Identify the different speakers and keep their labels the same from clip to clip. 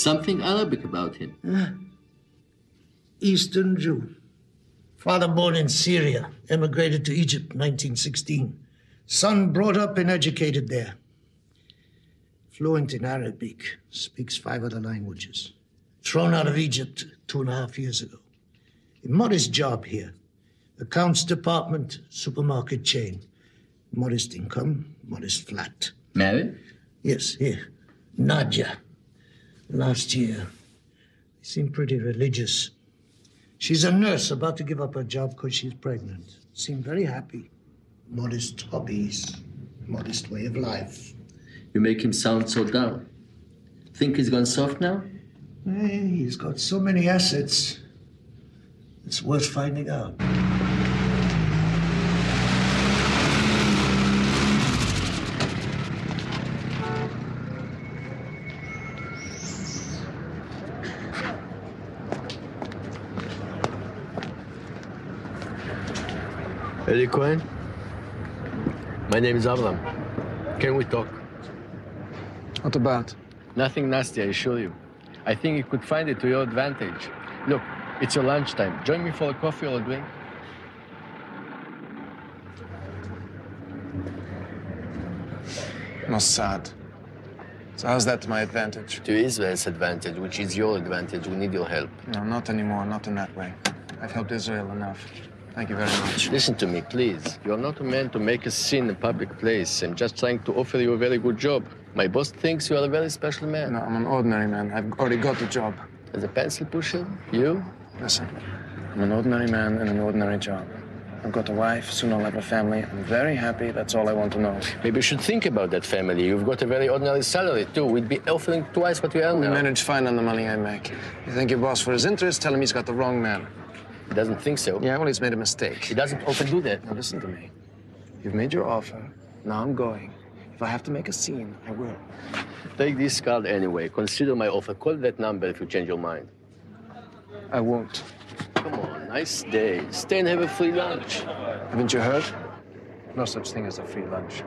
Speaker 1: Something Arabic about him.
Speaker 2: Eastern Jew. Father born in Syria, emigrated to Egypt 1916. Son brought up and educated there. Fluent in Arabic, speaks five other languages. Thrown out of Egypt two and a half years ago. A modest job here. Accounts department, supermarket chain. Modest income, modest flat.
Speaker 1: Married?
Speaker 2: Yes, here. Nadia. Last year. They seem pretty religious. She's a nurse about to give up her job because she's pregnant. Seem very happy. Modest hobbies, modest way of life.
Speaker 1: You make him sound so down. Think he's gone soft now?
Speaker 2: Hey, he's got so many assets. It's worth finding out.
Speaker 3: Eli Cohen? My name is Avram. Can we talk?
Speaker 4: What about?
Speaker 3: Nothing nasty, I assure you. I think you could find it to your advantage. Look, it's your lunchtime. Join me for a coffee or a drink.
Speaker 4: Mossad. So how's that to my advantage?
Speaker 3: To Israel's advantage, which is your advantage. We need your help.
Speaker 4: No, not anymore. Not in that way. I've helped Israel enough. Thank you very much.
Speaker 3: Listen to me, please. You're not a man to make a scene in a public place. I'm just trying to offer you a very good job. My boss thinks you are a very special man.
Speaker 4: No, I'm an ordinary man. I've already got a job.
Speaker 3: As a pencil pusher, you?
Speaker 4: Listen, I'm an ordinary man in an ordinary job. I've got a wife, soon I'll have a family. I'm very happy, that's all I want to know.
Speaker 3: Maybe you should think about that family. You've got a very ordinary salary, too. We'd be offering twice what we earn
Speaker 4: We
Speaker 3: now.
Speaker 4: manage fine on the money I make. You thank your boss for his interest, tell him he's got the wrong man.
Speaker 3: He doesn't think so.
Speaker 4: Yeah, well, he's made a mistake.
Speaker 3: He doesn't often do that.
Speaker 4: Now listen to me. You've made your offer. Now I'm going. If I have to make a scene, I will.
Speaker 3: Take this card anyway. Consider my offer. Call that number if you change your mind.
Speaker 4: I won't.
Speaker 3: Come on, nice day. Stay and have a free lunch.
Speaker 4: Haven't you heard? No such thing as a free lunch.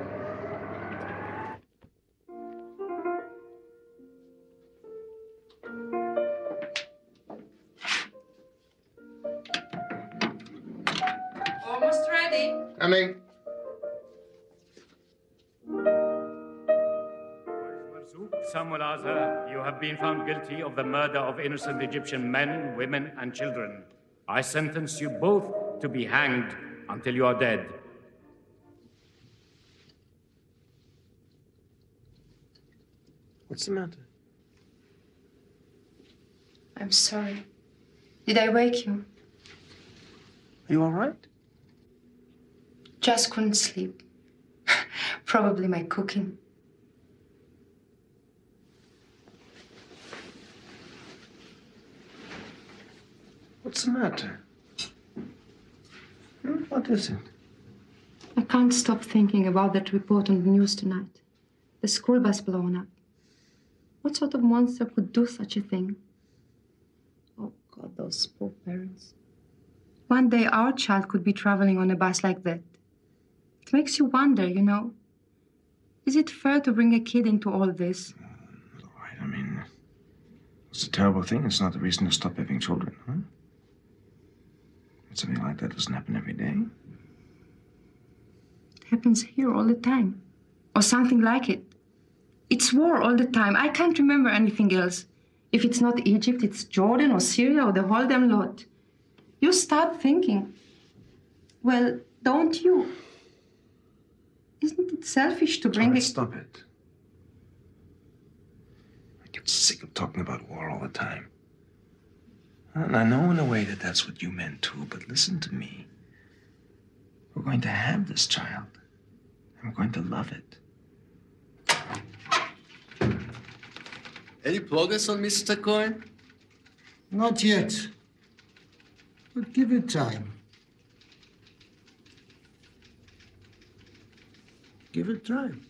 Speaker 5: Ready.
Speaker 2: Coming.
Speaker 6: Samuel Azar, you have been found guilty of the murder of innocent Egyptian men, women, and children. I sentence you both to be hanged until you are dead.
Speaker 4: What's the matter?
Speaker 5: I'm sorry. Did I wake you?
Speaker 4: Are you all right?
Speaker 5: Just couldn't sleep. Probably my cooking.
Speaker 4: What's the matter? Hmm, What is it?
Speaker 5: I can't stop thinking about that report on the news tonight. The school bus blown up. What sort of monster could do such a thing? Oh, God, those poor parents. One day our child could be traveling on a bus like that. It makes you wonder, you know. Is it fair to bring a kid into all this?
Speaker 7: Right, I mean, it's a terrible thing. It's not the reason to stop having children, huh? But something like that doesn't happen every day.
Speaker 5: It happens here all the time. Or something like it. It's war all the time. I can't remember anything else. If it's not Egypt, it's Jordan or Syria or the whole damn lot. You start thinking. Well, don't you? Isn't it selfish to bring
Speaker 7: All right,
Speaker 5: it?
Speaker 7: stop it. I get sick of talking about war all the time. And I know in a way that that's what you meant too, but listen to me. We're going to have this child, and we're going to love it.
Speaker 3: Any progress on Mr. Cohen?
Speaker 2: Not yet. But give it time. Give it time.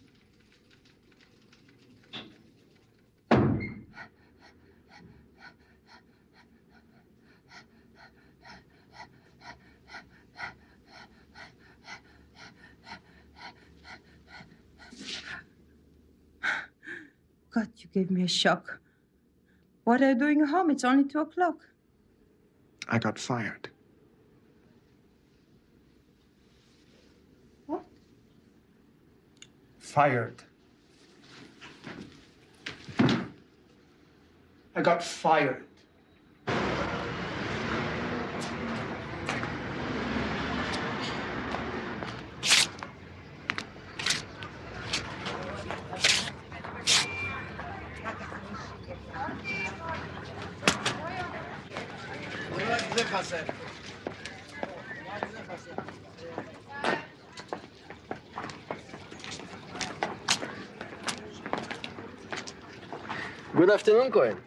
Speaker 5: God, you gave me a shock. What are you doing at home? It's only two o'clock.
Speaker 7: I got fired.
Speaker 8: Fired. I got fired.
Speaker 3: Good afternoon, Cohen.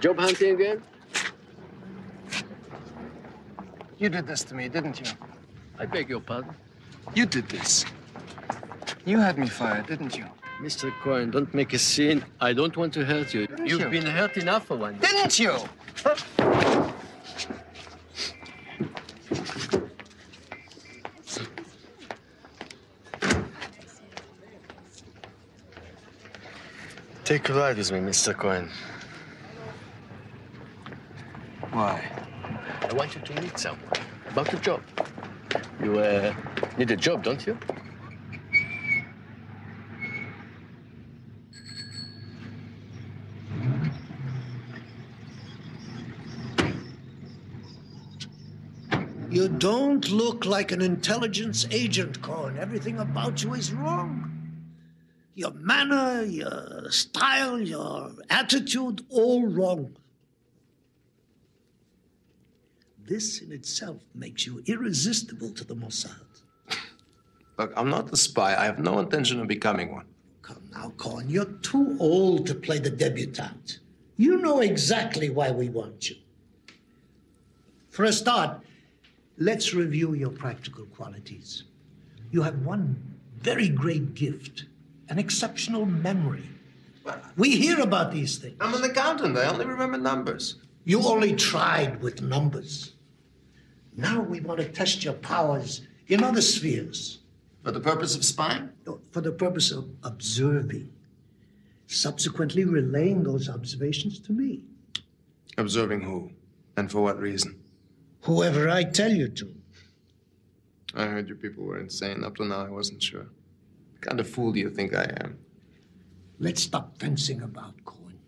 Speaker 3: Job hunting again?
Speaker 4: You did this to me, didn't you?
Speaker 3: I beg your pardon.
Speaker 4: You did this. You had me fired, didn't you?
Speaker 3: Mr. Cohen, don't make a scene. I don't want to hurt you. You've
Speaker 4: you?
Speaker 3: been hurt enough for one. day.
Speaker 4: Didn't you?
Speaker 3: Take a ride with me, Mr. Cohen.
Speaker 4: Why?
Speaker 3: I want you to meet someone about a job. You uh, need a job, don't you?
Speaker 2: You don't look like an intelligence agent, Cohen. Everything about you is wrong. Your manner, your style, your attitude, all wrong. This in itself makes you irresistible to the Mossad.
Speaker 7: Look, I'm not a spy. I have no intention of becoming one.
Speaker 2: Come now, Cohen, you're too old to play the debutante. You know exactly why we want you. For a start, let's review your practical qualities. You have one very great gift an exceptional memory. We hear about these things.
Speaker 7: I'm an accountant. I only remember numbers.
Speaker 2: You only tried with numbers. Now we want to test your powers in other spheres.
Speaker 7: For the purpose of spying?
Speaker 2: For the purpose of observing, subsequently relaying those observations to me.
Speaker 7: Observing who? And for what reason?
Speaker 2: Whoever I tell you to.
Speaker 7: I heard you people were insane. Up to now, I wasn't sure. What kind of fool do you think I am?
Speaker 2: Let's stop fencing about, Cohen.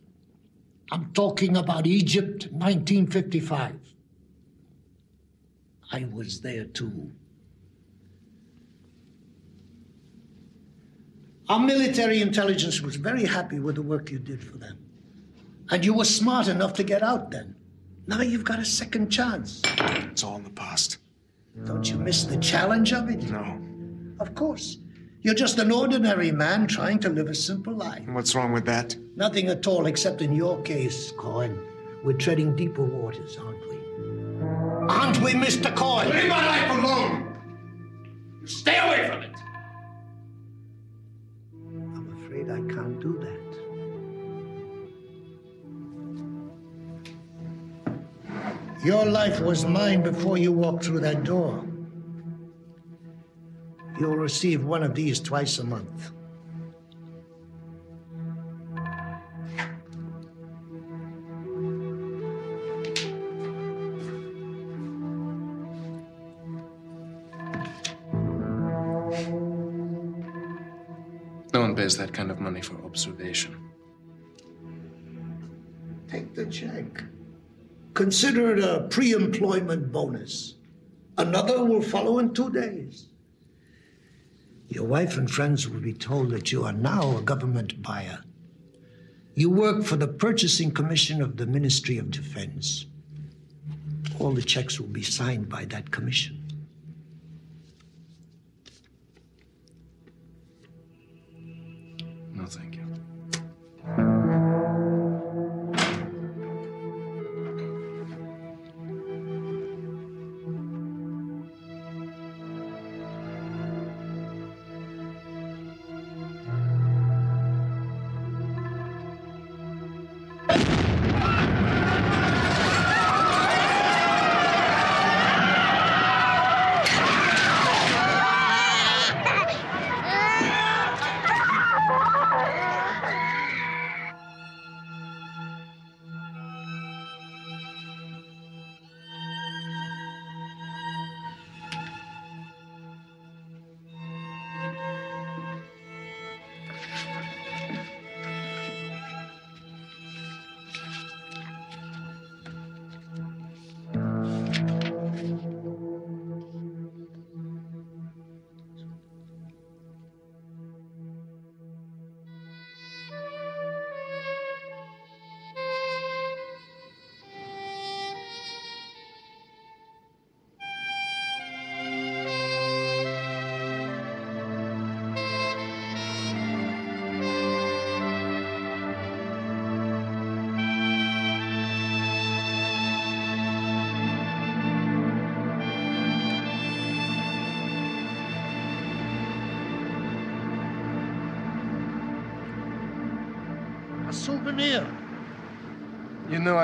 Speaker 2: I'm talking about Egypt, 1955. I was there too. Our military intelligence was very happy with the work you did for them. And you were smart enough to get out then. Now you've got a second chance.
Speaker 7: It's all in the past.
Speaker 2: Don't you miss the challenge of it?
Speaker 7: No.
Speaker 2: Of course. You're just an ordinary man trying to live a simple life.
Speaker 7: What's wrong with that?
Speaker 2: Nothing at all, except in your case, Cohen. We're treading deeper waters, aren't we? Aren't we, Mr. Cohen?
Speaker 8: Leave my life alone! You stay away from it!
Speaker 2: I'm afraid I can't do that. Your life was mine before you walked through that door. You'll receive one of these twice a month.
Speaker 7: No one pays that kind of money for observation.
Speaker 2: Take the check. Consider it a pre employment bonus. Another will follow in two days. Your wife and friends will be told that you are now a government buyer. You work for the Purchasing Commission of the Ministry of Defense. All the checks will be signed by that commission.
Speaker 7: No, thank you.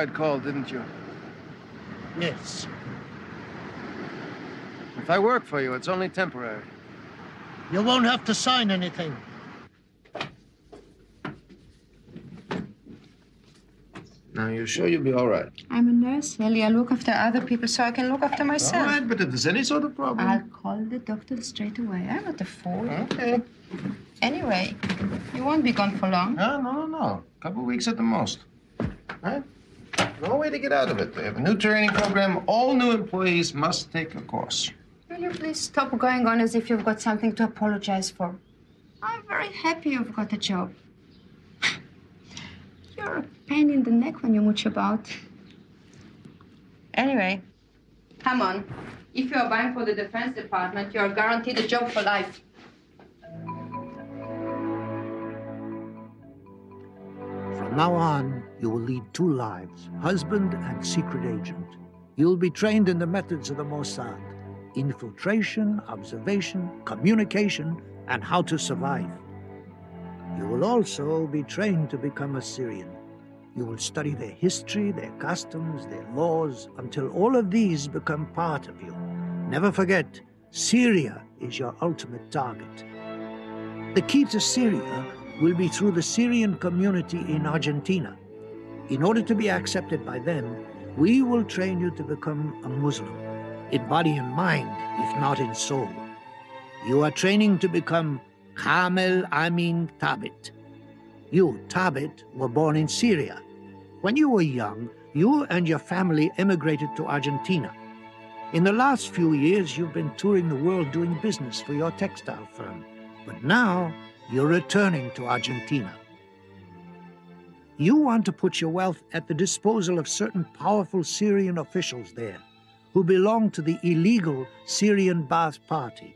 Speaker 4: You knew I'd call, didn't you?
Speaker 2: Yes.
Speaker 4: If I work for you, it's only temporary.
Speaker 2: You won't have to sign anything.
Speaker 7: Now, you're sure you'll be all right?
Speaker 5: I'm a nurse, Ellie. I look after other people so I can look after myself.
Speaker 7: All right, but if there's any sort of problem.
Speaker 5: I'll call the doctor straight away. I'm not a fool.
Speaker 7: Okay.
Speaker 5: Anyway, you won't be gone for long.
Speaker 7: No, no, no, no. A couple of weeks at the most. Right? No way to get out of it. They have a new training program. All new employees must take a course.
Speaker 5: Will you please stop going on as if you've got something to apologize for? I'm very happy you've got a job. You're a pain in the neck when you mooch about. Anyway, come on. If you're buying for the Defense Department, you're guaranteed a job for life.
Speaker 2: From now on, you will lead two lives husband and secret agent. You'll be trained in the methods of the Mossad infiltration, observation, communication, and how to survive. You will also be trained to become a Syrian. You will study their history, their customs, their laws, until all of these become part of you. Never forget, Syria is your ultimate target. The key to Syria will be through the Syrian community in Argentina. In order to be accepted by them, we will train you to become a Muslim, in body and mind, if not in soul. You are training to become Kamel Amin Tabit. You, Tabit, were born in Syria. When you were young, you and your family emigrated to Argentina. In the last few years, you've been touring the world doing business for your textile firm. But now, you're returning to Argentina. You want to put your wealth at the disposal of certain powerful Syrian officials there who belong to the illegal Syrian Baath Party.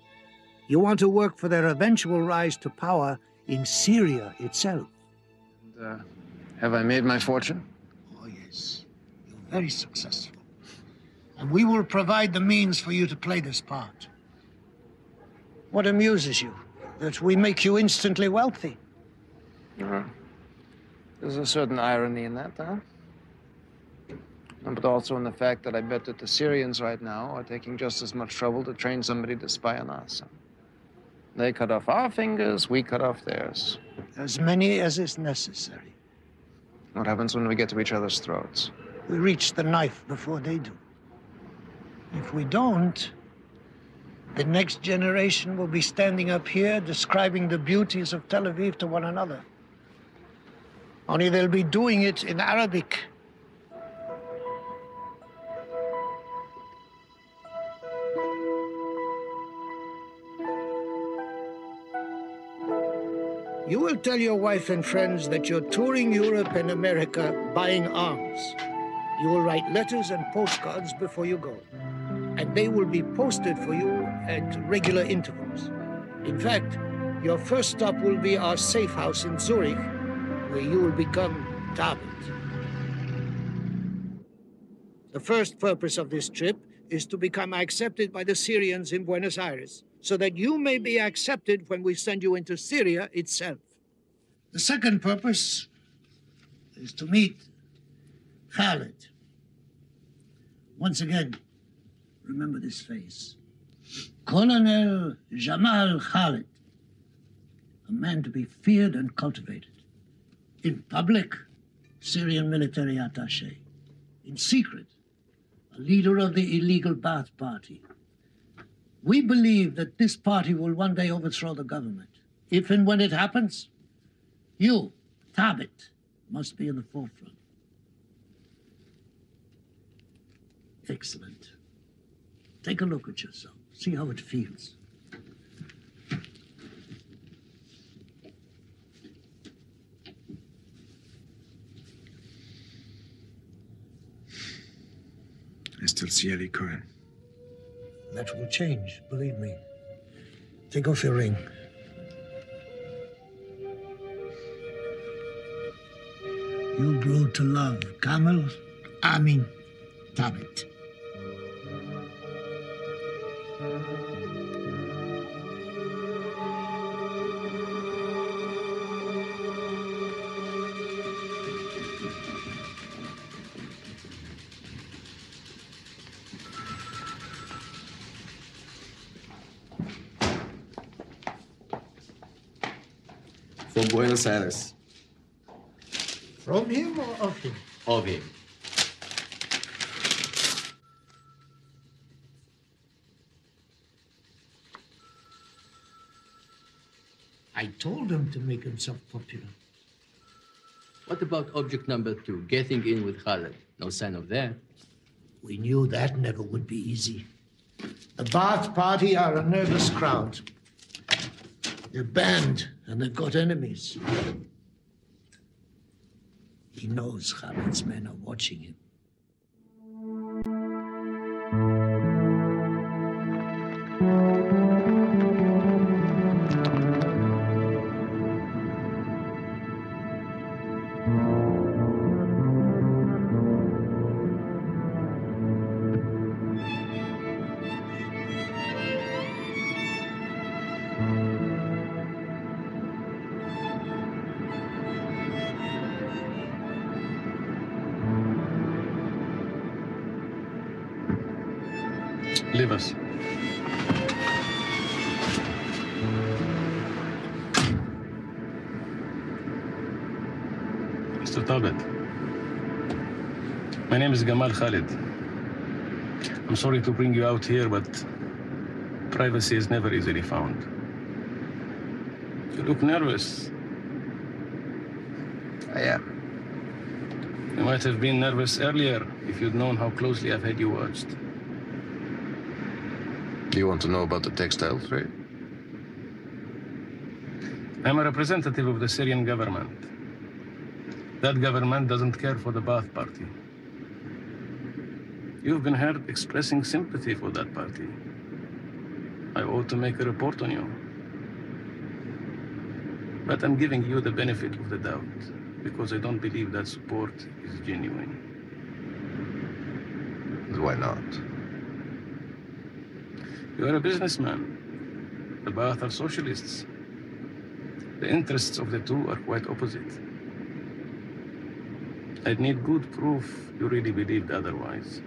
Speaker 2: You want to work for their eventual rise to power in Syria itself.
Speaker 4: And, uh, have I made my fortune?
Speaker 2: Oh, yes. You're very successful. And we will provide the means for you to play this part. What amuses you? That we make you instantly wealthy.
Speaker 4: Uh, there's a certain irony in that, huh? But also in the fact that I bet that the Syrians right now are taking just as much trouble to train somebody to spy on us. They cut off our fingers, we cut off theirs.
Speaker 2: As many as is necessary.
Speaker 4: What happens when we get to each other's throats?
Speaker 2: We reach the knife before they do. If we don't, the next generation will be standing up here describing the beauties of Tel Aviv to one another. Only they'll be doing it in Arabic. You will tell your wife and friends that you're touring Europe and America buying arms. You will write letters and postcards before you go, and they will be posted for you at regular intervals. In fact, your first stop will be our safe house in Zurich where you will become David. The first purpose of this trip is to become accepted by the Syrians in Buenos Aires, so that you may be accepted when we send you into Syria itself. The second purpose is to meet Khalid. Once again, remember this face. Colonel Jamal Khalid, a man to be feared and cultivated. In public, Syrian military attaché. In secret, a leader of the illegal Baath Party. We believe that this party will one day overthrow the government. If and when it happens, you, Tabit, must be in the forefront. Excellent. Take a look at yourself. See how it feels.
Speaker 7: I still see Eli Cohen.
Speaker 2: That will change, believe me. Take off your ring. You grew to love Kamel, Amin, Tabit.
Speaker 3: Buenos Aires.
Speaker 2: From him or of him?
Speaker 3: Of him.
Speaker 2: I told him to make himself popular.
Speaker 3: What about object number two, getting in with Khalid? No sign of that.
Speaker 2: We knew that never would be easy. The Baath Party are a nervous crowd. They're banned and they've got enemies. He knows Khalid's men are watching him.
Speaker 9: Name is Gamal Khalid. I'm sorry to bring you out here, but privacy is never easily found. You look nervous.
Speaker 4: I am.
Speaker 9: You might have been nervous earlier if you'd known how closely I've had you watched.
Speaker 10: Do you want to know about the textile trade?
Speaker 9: I'm a representative of the Syrian government. That government doesn't care for the Baath Party. You've been heard expressing sympathy for that party. I ought to make a report on you. But I'm giving you the benefit of the doubt because I don't believe that support is genuine.
Speaker 10: Why not?
Speaker 9: You are a businessman. The Baath are socialists. The interests of the two are quite opposite. I'd need good proof you really believed otherwise.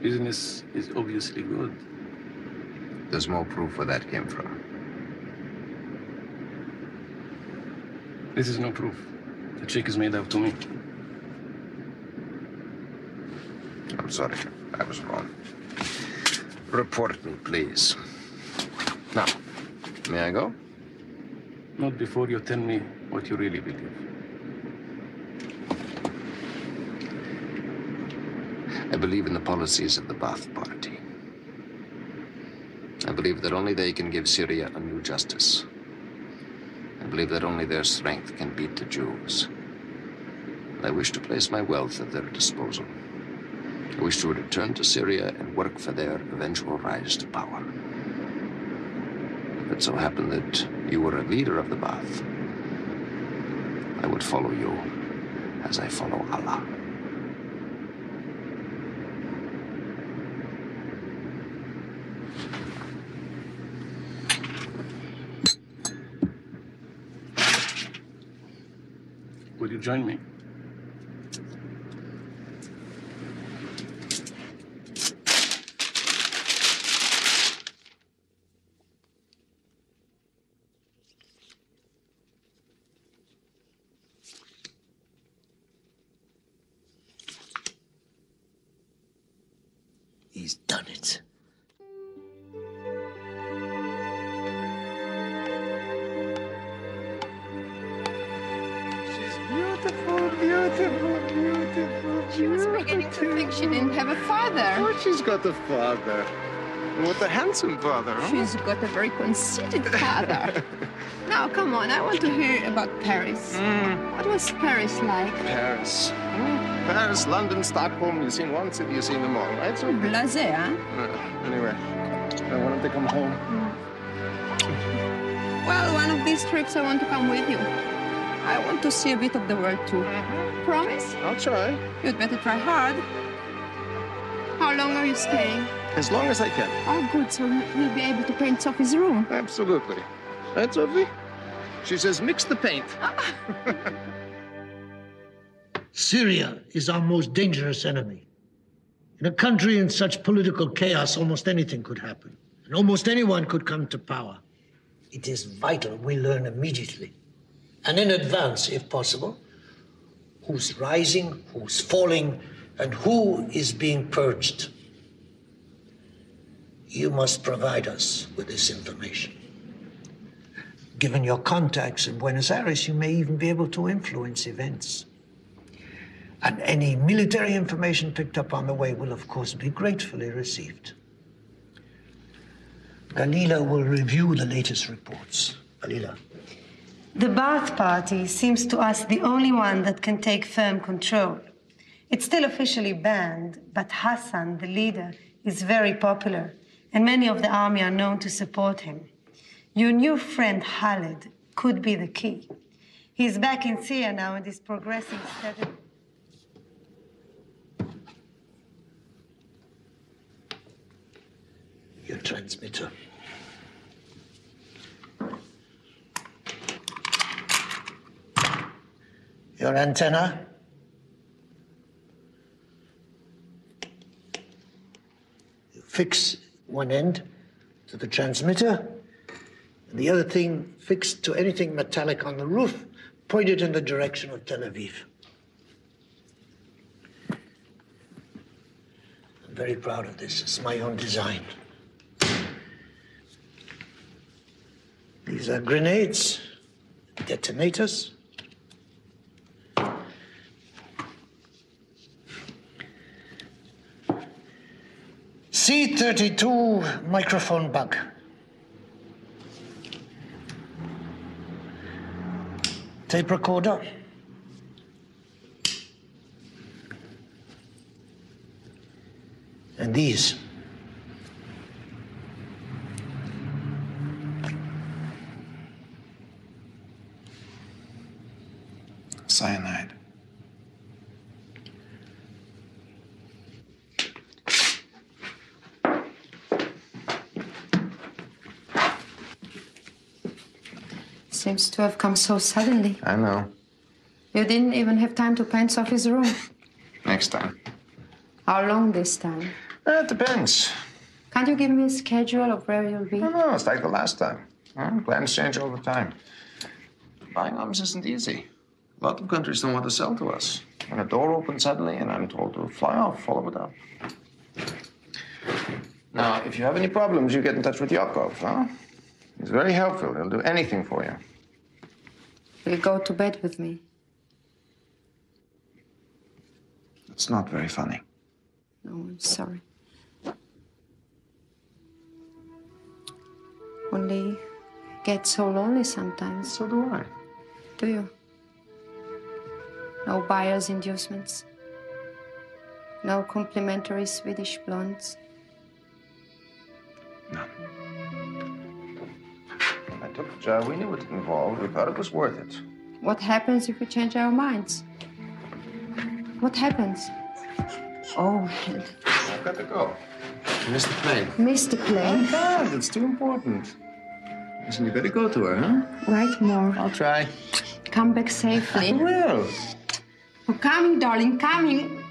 Speaker 9: Business good.
Speaker 10: There's more proof where that came from.
Speaker 9: This is no proof. The check is made out to me.
Speaker 10: I'm sorry. I was wrong. Report me, please. Now, may I go?
Speaker 9: Not before you tell me what you really believe.
Speaker 10: I believe in the policies of the Ba'ath believe that only they can give Syria a new justice. I believe that only their strength can beat the Jews. I wish to place my wealth at their disposal. I wish to return to Syria and work for their eventual rise to power. If it so happened that you were a leader of the Ba'ath, I would follow you as I follow Allah.
Speaker 9: Join me?
Speaker 5: Father.
Speaker 4: What a handsome father, huh?
Speaker 5: She's got a very conceited father. now, come on, I want to hear about Paris. What was Paris like?
Speaker 4: Paris. Hmm? Paris, London, Stockholm. You've seen one city, you've seen them all, right? So,
Speaker 5: Blasé, huh?
Speaker 4: uh, anyway, I wanted to come home.
Speaker 5: Well, one of these trips I want to come with you. I want to see a bit of the world too. Promise?
Speaker 4: I'll try.
Speaker 5: You'd better try hard. How long are you staying?
Speaker 4: As long as I can.
Speaker 5: Oh, good. So we'll be able to paint Sophie's room.
Speaker 4: Absolutely. Right, Sophie? She says mix the paint. Ah.
Speaker 2: Syria is our most dangerous enemy. In a country in such political chaos, almost anything could happen, and almost anyone could come to power. It is vital we learn immediately, and in advance, if possible, who's rising, who's falling, and who is being purged. You must provide us with this information. Given your contacts in Buenos Aires, you may even be able to influence events. And any military information picked up on the way will, of course, be gratefully received. Galila will review the latest reports. Galila.
Speaker 11: The Ba'ath Party seems to us the only one that can take firm control. It's still officially banned, but Hassan, the leader, is very popular, and many of the army are known to support him. Your new friend Khalid could be the key. He's back in Syria now and is progressing steadily.
Speaker 2: Your transmitter. Your antenna. Fix one end to the transmitter, and the other thing fixed to anything metallic on the roof, pointed in the direction of Tel Aviv. I'm very proud of this. It's my own design. These are grenades, detonators. C32 microphone bug. Tape recorder. And these.
Speaker 7: Cyanide.
Speaker 5: Seems to have come so suddenly.
Speaker 4: I know.
Speaker 5: You didn't even have time to paint Sophie's room.
Speaker 4: Next time.
Speaker 5: How long this time?
Speaker 4: Uh, it depends.
Speaker 5: Can't you give me a schedule of where you'll be?
Speaker 4: No, no, it's like the last time. Huh? Plans change all the time. Buying arms isn't easy. A lot of countries don't want to sell to us. And a door opens suddenly, and I'm told to fly off, follow it up. Now, if you have any problems, you get in touch with Yakov, huh? He's very helpful. He'll do anything for you.
Speaker 5: Will you go to bed with me?
Speaker 4: It's not very funny.
Speaker 5: No, I'm sorry. Only get so lonely sometimes.
Speaker 4: So do I.
Speaker 5: Do you? No buyer's inducements. No complimentary Swedish blondes.
Speaker 4: I took the job, we knew what it involved. We thought it was worth it.
Speaker 5: What happens if we change our minds? What happens? Oh, hell.
Speaker 4: I've got to go. You missed the plane.
Speaker 5: Missed the plane.
Speaker 4: I can't. It's too important. Listen, you better go to her, huh?
Speaker 5: Right more.
Speaker 4: I'll try.
Speaker 5: Come back safely.
Speaker 4: I will.
Speaker 5: Oh, coming, darling, coming.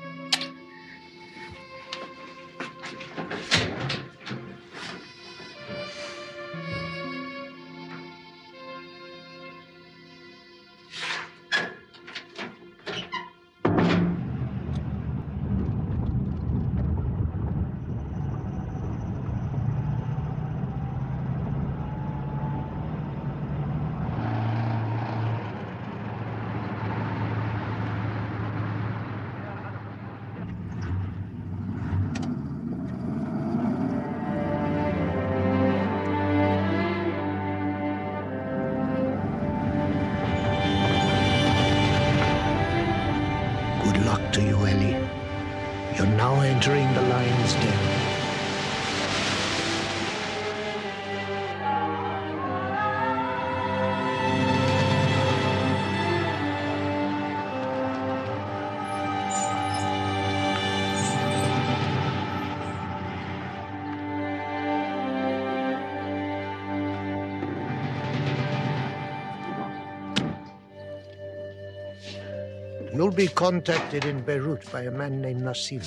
Speaker 2: Be contacted in Beirut by a man named Nassim.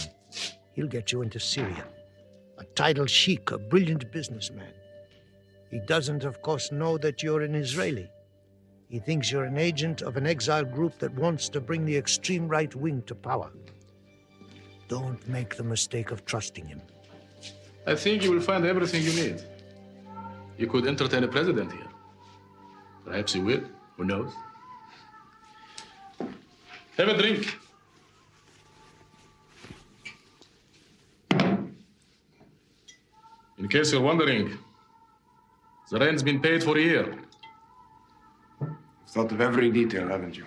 Speaker 2: He'll get you into Syria. A titled sheik, a brilliant businessman. He doesn't, of course, know that you're an Israeli. He thinks you're an agent of an exile group that wants to bring the extreme right wing to power. Don't make the mistake of trusting him.
Speaker 12: I think you will find everything you need. You could entertain a president here. Perhaps you will. Who knows? Have a drink. In case you're wondering, the rent's been paid for a year.
Speaker 7: Thought of every detail, haven't you?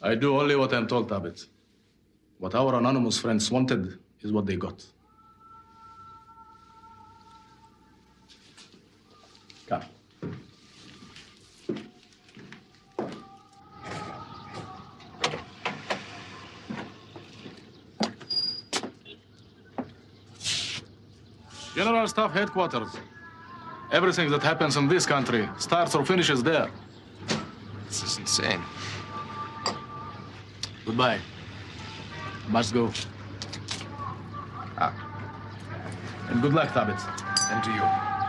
Speaker 12: I do only what I'm told, Tabit. What our anonymous friends wanted is what they got. General Staff Headquarters. Everything that happens in this country starts or finishes there.
Speaker 4: This is insane.
Speaker 12: Goodbye. Must go.
Speaker 4: Ah.
Speaker 12: And good luck, Tabit.
Speaker 4: And to you.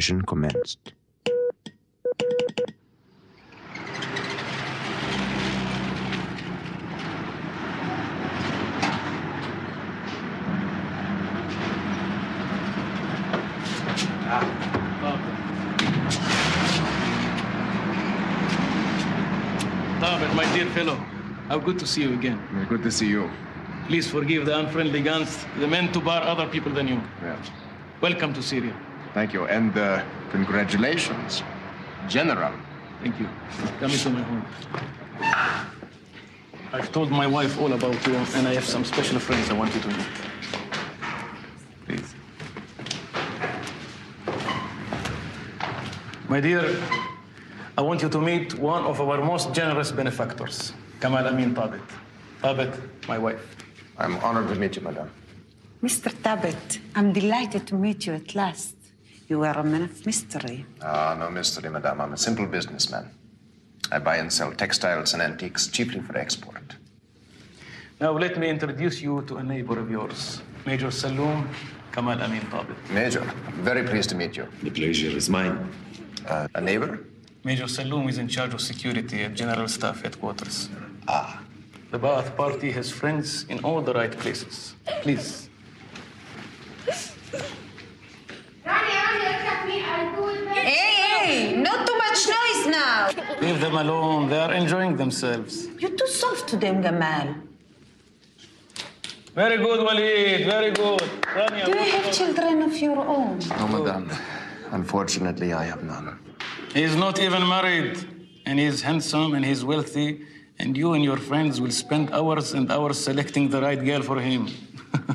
Speaker 7: Mission commenced.
Speaker 9: Albert, my dear fellow, how good to see you again.
Speaker 7: Good to see you.
Speaker 9: Please forgive the unfriendly guns, the men to bar other people than you.
Speaker 7: Yeah.
Speaker 9: Welcome to Syria.
Speaker 7: Thank you. And uh, congratulations, General.
Speaker 9: Thank you. Come into my home. I've told my wife all about you, and I have some special friends I want you to meet. Please. My dear, I want you to meet one of our most generous benefactors, Kamal Amin Tabit. Tabit, my wife.
Speaker 7: I'm honored to meet you, madam.
Speaker 13: Mr. Tabit, I'm delighted to meet you at last. You are a man of mystery.
Speaker 7: Ah, no mystery, madame. I'm a simple businessman. I buy and sell textiles and antiques chiefly for export.
Speaker 9: Now let me introduce you to a neighbor of yours, Major Saloom Kamal Amin Tabit.
Speaker 7: Major, very pleased to meet you.
Speaker 14: The pleasure is mine.
Speaker 7: Uh, a neighbor?
Speaker 9: Major Saloom is in charge of security at General Staff Headquarters.
Speaker 7: Ah.
Speaker 9: The Ba'ath Party has friends in all the right places. Please.
Speaker 13: Hey, hey, not too much noise now.
Speaker 9: Leave them alone. They are enjoying themselves.
Speaker 13: You're too soft to them, Gamal.
Speaker 9: Very good, Walid. Very good. Rania,
Speaker 13: Do you have children of your own?
Speaker 7: No, madam. Unfortunately, I have none.
Speaker 9: He is not even married, and he is handsome and he's wealthy, and you and your friends will spend hours and hours selecting the right girl for him.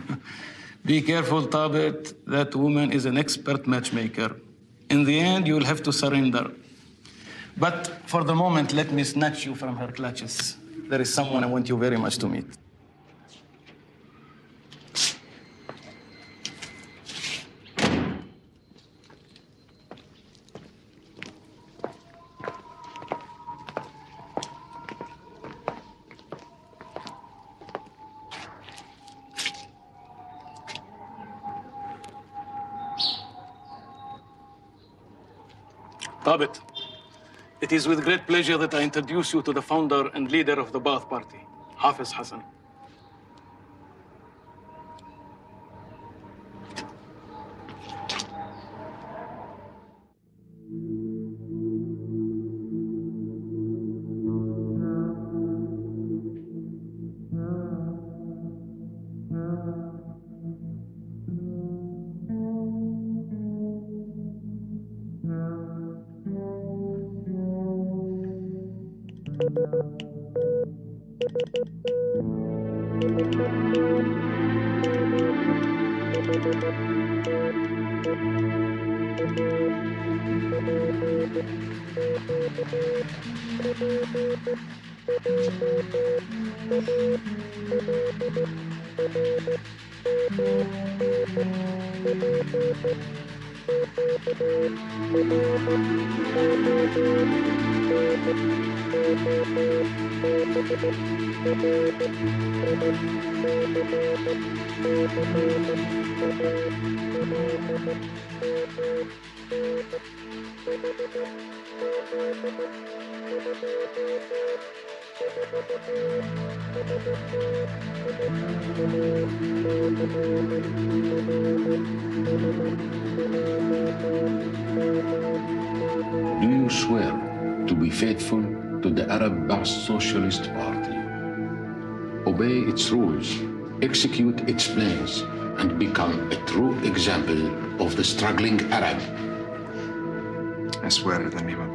Speaker 9: Be careful, Tabit. That woman is an expert matchmaker. In the end, you'll have to surrender. But for the moment, let me snatch you from her clutches. There is someone I want you very much to meet. Tabit, it is with great pleasure that I introduce you to the founder and leader of the Ba'ath Party, Hafiz Hassan.
Speaker 14: Do you swear to be faithful to the Arab Socialist Party, obey its rules, execute its plans, and become a true example of the struggling Arab?
Speaker 7: I swear in the name of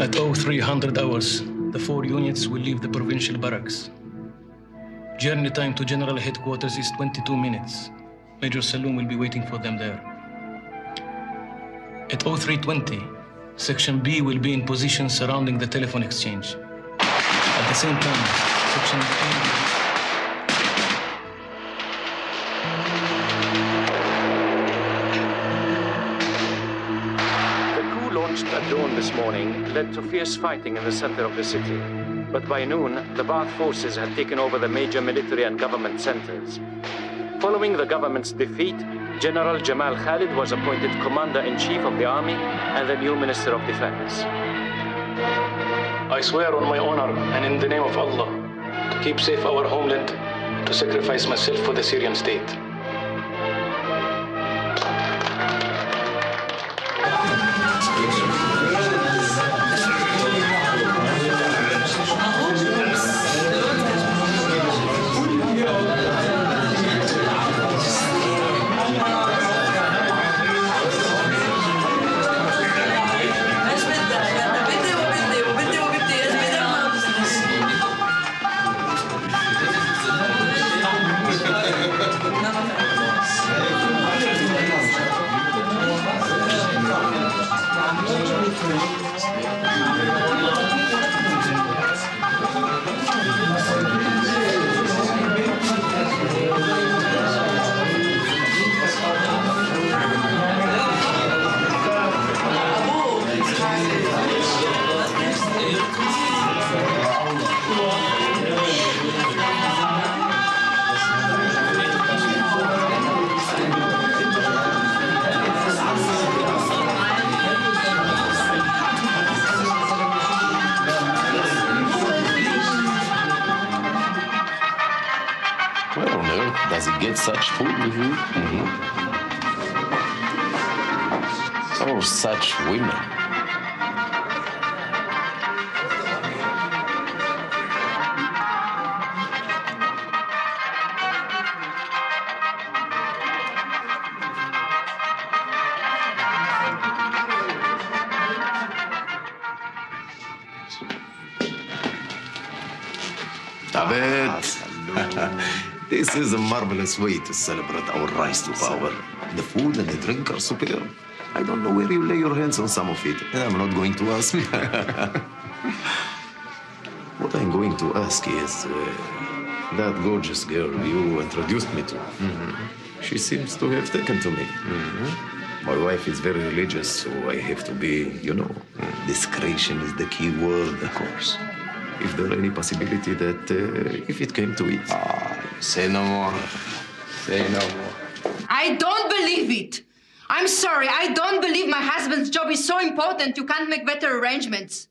Speaker 9: At 0300 hours, the four units will leave the provincial barracks. Journey time to general headquarters is 22 minutes. Major Saloom will be waiting for them there. At 0320, Section B will be in position surrounding the telephone exchange. At the same time, Section A
Speaker 6: at dawn this morning led to fierce fighting in the center of the city. But by noon, the Ba'ath forces had taken over the major military and government centers. Following the government's defeat, General Jamal Khalid was appointed Commander in Chief of the Army and the new Minister of Defense.
Speaker 9: I swear on my honor and in the name of Allah to keep safe our homeland, to sacrifice myself for the Syrian state.
Speaker 15: Marvelous way to celebrate our rise to power. The food and the drink are superb. I don't know where you lay your hands on some of it, and I'm not going to ask. what I'm going to ask is uh, that gorgeous girl you introduced me to. She seems to have taken to me. My wife is very religious, so I have to be, you know, discretion is the key word. Of course. If there any possibility that uh, if it came to it. Ah, say no more. Say no more.
Speaker 5: I don't believe it. I'm sorry. I don't believe my husband's job is so important you can't make better arrangements.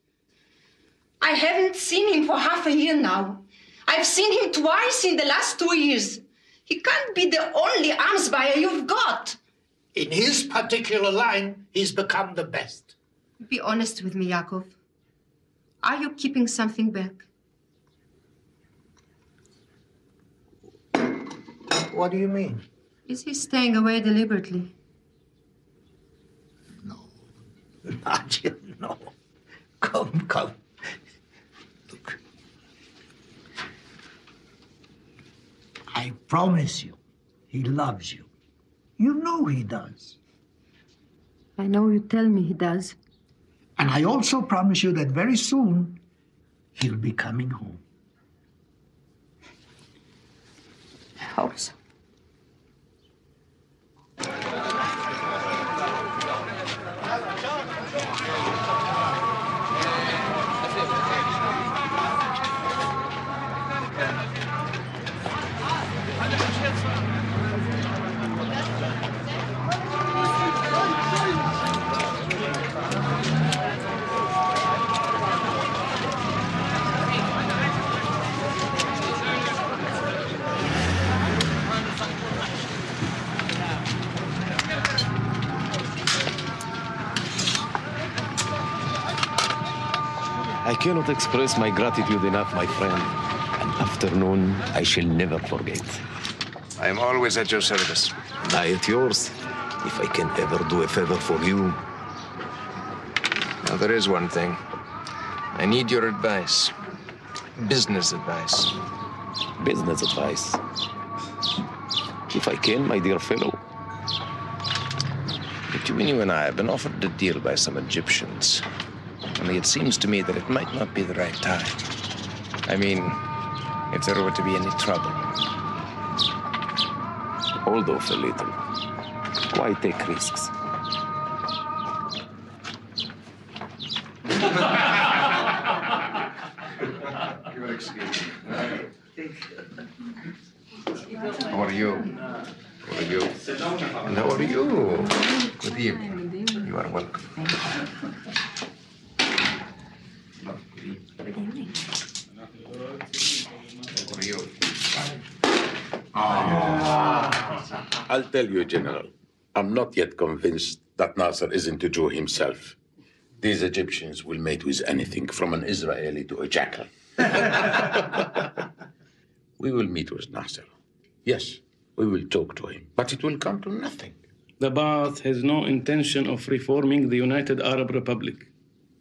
Speaker 5: I haven't seen him for half a year now. I've seen him twice in the last two years. He can't be the only arms buyer you've got.
Speaker 2: In his particular line, he's become the best.
Speaker 5: Be honest with me, Yakov. Are you keeping something back?
Speaker 2: What do you mean?
Speaker 5: Is he staying away deliberately?
Speaker 2: Nadia, no. Come, come. Look. I promise you, he loves you. You know he does.
Speaker 5: I know you tell me he does.
Speaker 2: And I also promise you that very soon he'll be coming home.
Speaker 15: Cannot express my gratitude enough, my friend. An afternoon I shall never forget.
Speaker 4: I am always at your service.
Speaker 15: I at yours. If I can ever do a favor for you.
Speaker 4: Now, there is one thing. I need your advice. Business advice.
Speaker 15: Business advice. If I can, my dear fellow.
Speaker 4: Between you and I, I've been offered a deal by some Egyptians. It seems to me that it might not be the right time. I mean, if there were to be any trouble.
Speaker 15: Hold off a little. Why take risks?
Speaker 4: Your excuse. How are you? How are you? And how are you? Good evening. You are welcome. How are you?
Speaker 14: I'll tell you, General, I'm not yet convinced that Nasser isn't a Jew himself. These Egyptians will mate with anything from an Israeli to a jackal. we will meet with Nasser. Yes, we will talk to him, but it will come to nothing.
Speaker 9: The Ba'ath has no intention of reforming the United Arab Republic,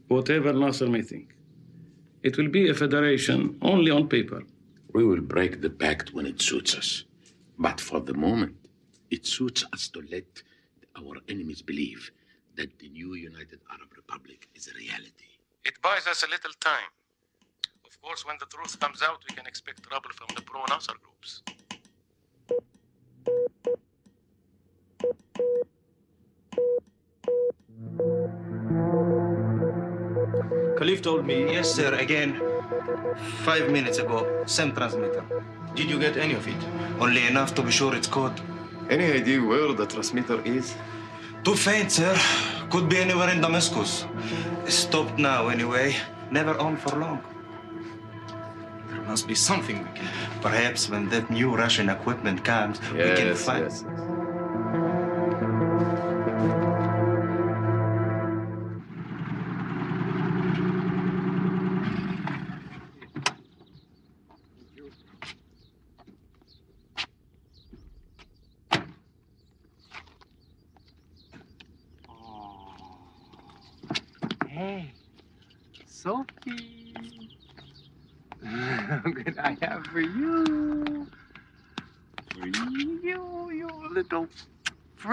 Speaker 9: whatever Nasser may think. It will be a federation only on paper.
Speaker 14: We will break the pact when it suits us. But for the moment, it suits us to let our enemies believe that the new United Arab Republic is a reality.
Speaker 9: It buys us a little time. Of course, when the truth comes out, we can expect trouble from the pro Nasser groups.
Speaker 16: Khalif told me, yes, sir, again, five minutes ago, same transmitter. Did you get any of it? Only enough to be sure it's code.
Speaker 15: Any idea where the transmitter is?
Speaker 16: Too faint, sir. Could be anywhere in Damascus. Stopped now, anyway. Never on for long. There must be something we can do. Perhaps when that new Russian equipment comes, we can find.
Speaker 15: yes.
Speaker 4: Hey,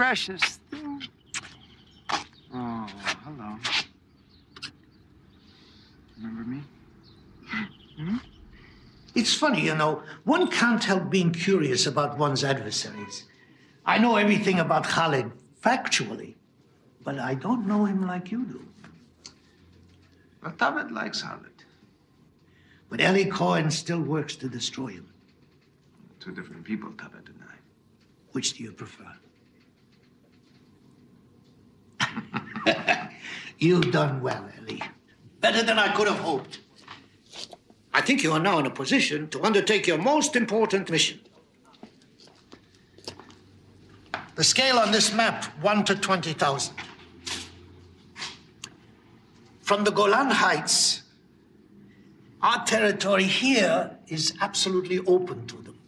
Speaker 4: precious thing. Oh, hello. Remember me?
Speaker 2: Hmm? It's funny, you know, one can't help being curious about one's adversaries. I know everything about Khalid factually, but I don't know him like you do.
Speaker 4: Well, Tabet likes Khalid.
Speaker 2: But Eli Cohen still works to destroy him.
Speaker 4: Two different people, Tabet and I.
Speaker 2: Which do you prefer? You've done well, Eli. Better than I could have hoped. I think you are now in a position to undertake your most important mission. The scale on this map, 1 to 20,000. From the Golan Heights, our territory here is absolutely open to them.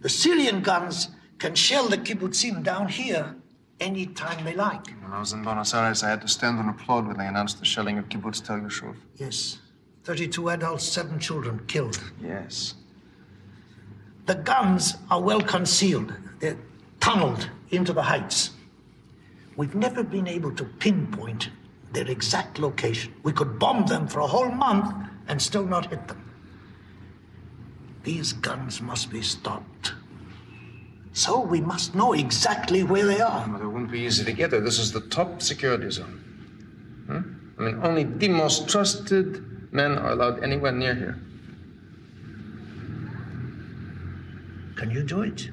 Speaker 2: The Syrian guns can shell the kibbutzim down here anytime they like.
Speaker 4: When I was in Buenos Aires, I had to stand and applaud when they announced the shelling of Kibbutz Tel Yashov.
Speaker 2: Yes. 32 adults, seven children killed.
Speaker 4: Yes.
Speaker 2: The guns are well concealed. They're tunneled into the heights. We've never been able to pinpoint their exact location. We could bomb them for a whole month and still not hit them. These guns must be stopped. So we must know exactly where they are.
Speaker 4: But it wouldn't be easy to get there. This is the top security zone. Hmm? I mean, only the most trusted men are allowed anywhere near here.
Speaker 2: Can you do it?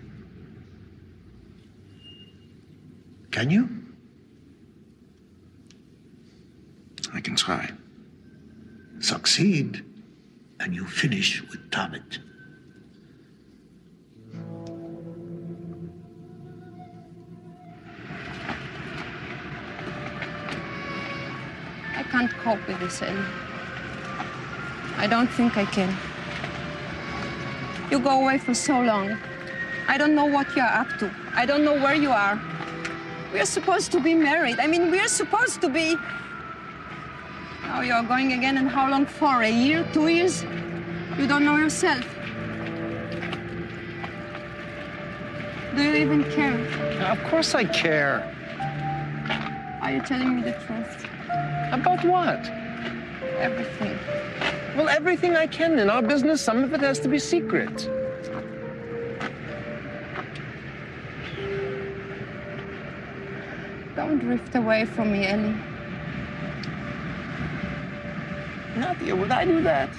Speaker 2: Can you?
Speaker 4: I can try.
Speaker 2: Succeed, and you finish with Tabit.
Speaker 5: Can't cope with this, Eli. I don't think I can. You go away for so long. I don't know what you're up to. I don't know where you are. We're supposed to be married. I mean, we're supposed to be. Now you're going again, and how long for? A year? Two years? You don't know yourself. Do you even care?
Speaker 4: Of course I care.
Speaker 5: Are you telling me the truth?
Speaker 4: About what?
Speaker 5: Everything.
Speaker 4: Well, everything I can. In our business, some of it has to be secret.
Speaker 5: Don't drift away from me, Eli.
Speaker 4: Nadia, would I do that?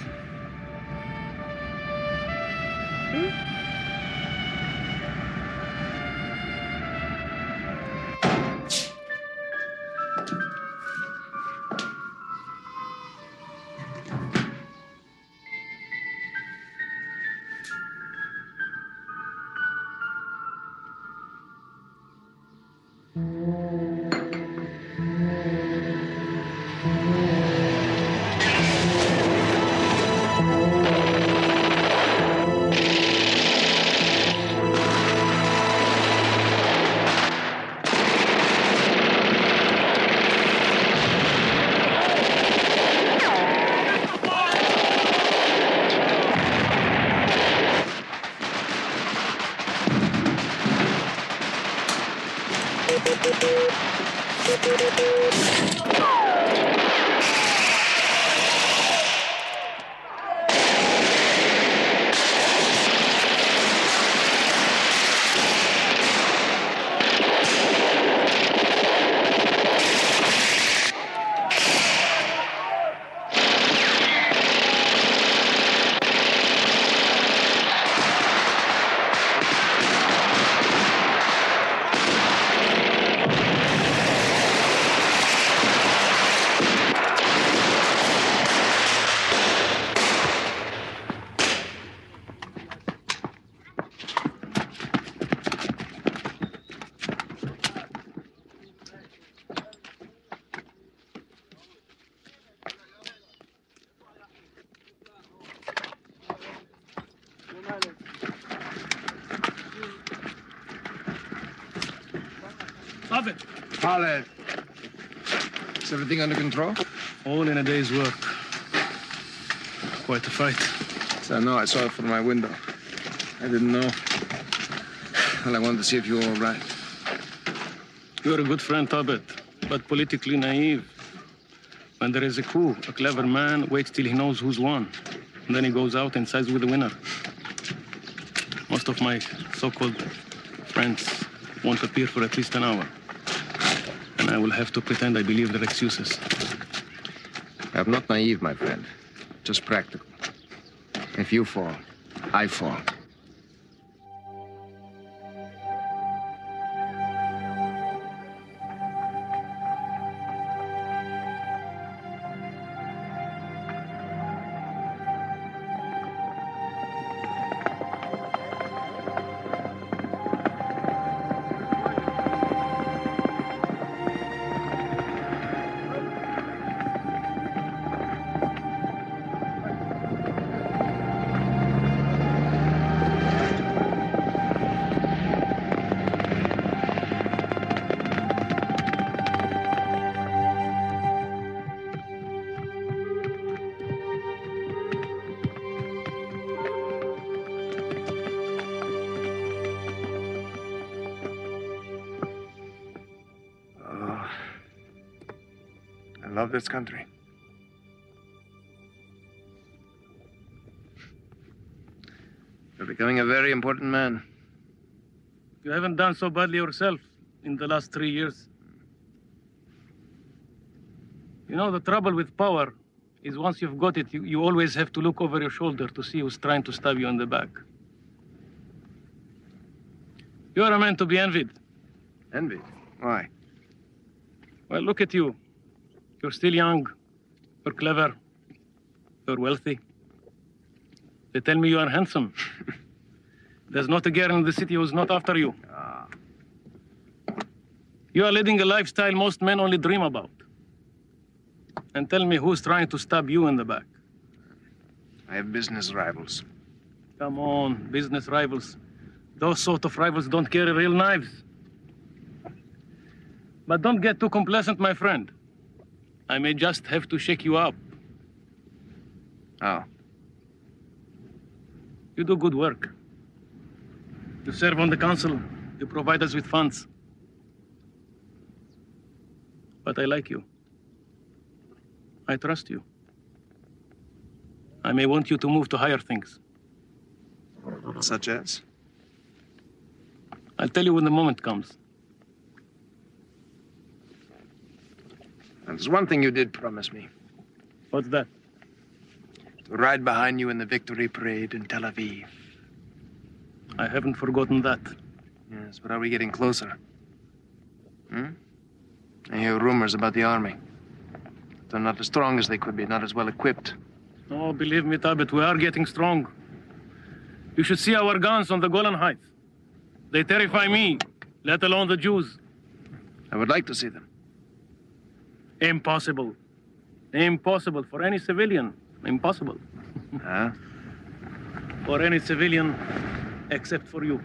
Speaker 4: Everything under control?
Speaker 9: All in a day's work. Quite a fight.
Speaker 4: So, know. I saw it from my window. I didn't know. Well, I wanted to see if you were all right.
Speaker 9: You're a good friend, Tabet, but politically naive. When there is a coup, a clever man waits till he knows who's won. And then he goes out and sides with the winner. Most of my so-called friends won't appear for at least an hour. I will have to pretend I believe their excuses.
Speaker 4: I'm not naive, my friend. Just practical. If you fall, I fall.
Speaker 16: This country.
Speaker 4: You're becoming a very important man.
Speaker 9: You haven't done so badly yourself in the last three years. You know, the trouble with power is once you've got it, you, you always have to look over your shoulder to see who's trying to stab you in the back. You are a man to be envied.
Speaker 4: Envied? Why?
Speaker 9: Well, look at you. You're still young. You're clever. You're wealthy. They tell me you are handsome. There's not a girl in the city who's not after you. Ah. You are leading a lifestyle most men only dream about. And tell me who's trying to stab you in the back.
Speaker 7: I have business rivals.
Speaker 9: Come on, business rivals. Those sort of rivals don't carry real knives. But don't get too complacent, my friend. I may just have to shake you up.
Speaker 7: Oh.
Speaker 9: You do good work. You serve on the council. You provide us with funds. But I like you. I trust you. I may want you to move to higher things.
Speaker 7: Such as?
Speaker 9: I'll tell you when the moment comes.
Speaker 7: There's one thing you did promise me.
Speaker 9: What's that?
Speaker 7: To ride behind you in the victory parade in Tel Aviv.
Speaker 9: I haven't forgotten that.
Speaker 7: Yes, but are we getting closer? Hmm? I hear rumors about the army. They're not as strong as they could be, not as well equipped.
Speaker 9: Oh, believe me, Tabit, we are getting strong. You should see our guns on the Golan Heights. They terrify me, let alone the Jews.
Speaker 7: I would like to see them.
Speaker 9: Impossible. Impossible for any civilian. Impossible.
Speaker 7: Huh?
Speaker 9: For any civilian, except for you.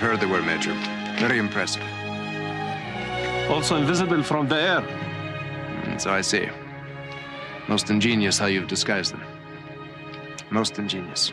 Speaker 7: I've heard they were, Major. Very impressive.
Speaker 9: Also invisible from the air.
Speaker 7: And so I see. Most ingenious how you've disguised them. Most ingenious.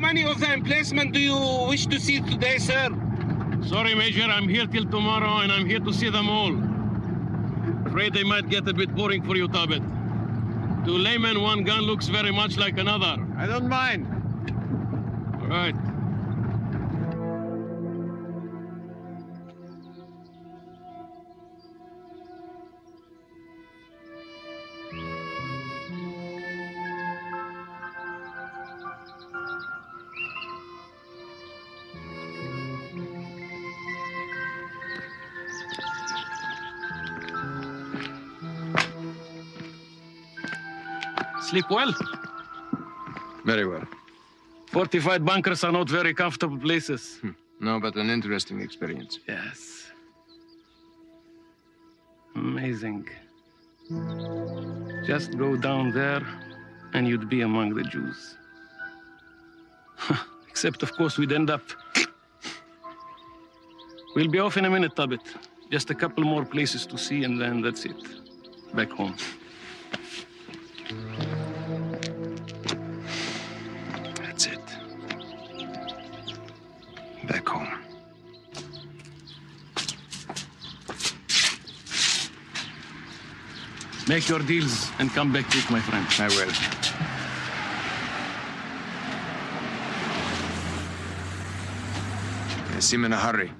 Speaker 9: Many of the emplacement do you wish to see today, sir? Sorry, Major, I'm here till tomorrow, and I'm here to see them all. Afraid they might get a bit boring for you, Tabet. To layman, one gun looks very much like another.
Speaker 7: I don't mind.
Speaker 9: All right. Sleep well?
Speaker 7: Very well.
Speaker 9: Fortified bunkers are not very comfortable places. Hmm.
Speaker 7: No, but an interesting experience.
Speaker 9: Yes. Amazing. Just go down there and you'd be among the Jews. Except, of course, we'd end up. We'll be off in a minute, Tabit. Just a couple more places to see, and then that's it. Back home.
Speaker 7: back home.
Speaker 9: Make your deals and come back quick, my friend.
Speaker 7: I will. They seem in a hurry.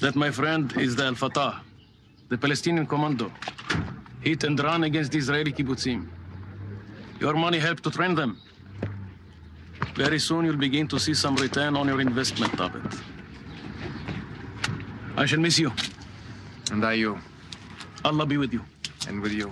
Speaker 9: That, my friend, is the Al-Fatah, the Palestinian commando. Hit and run against the Israeli kibbutzim. Your money helped to train them. Very soon you'll begin to see some return on your investment, Tabit. I shall miss you.
Speaker 7: And I you.
Speaker 9: Allah be with you.
Speaker 7: And with you.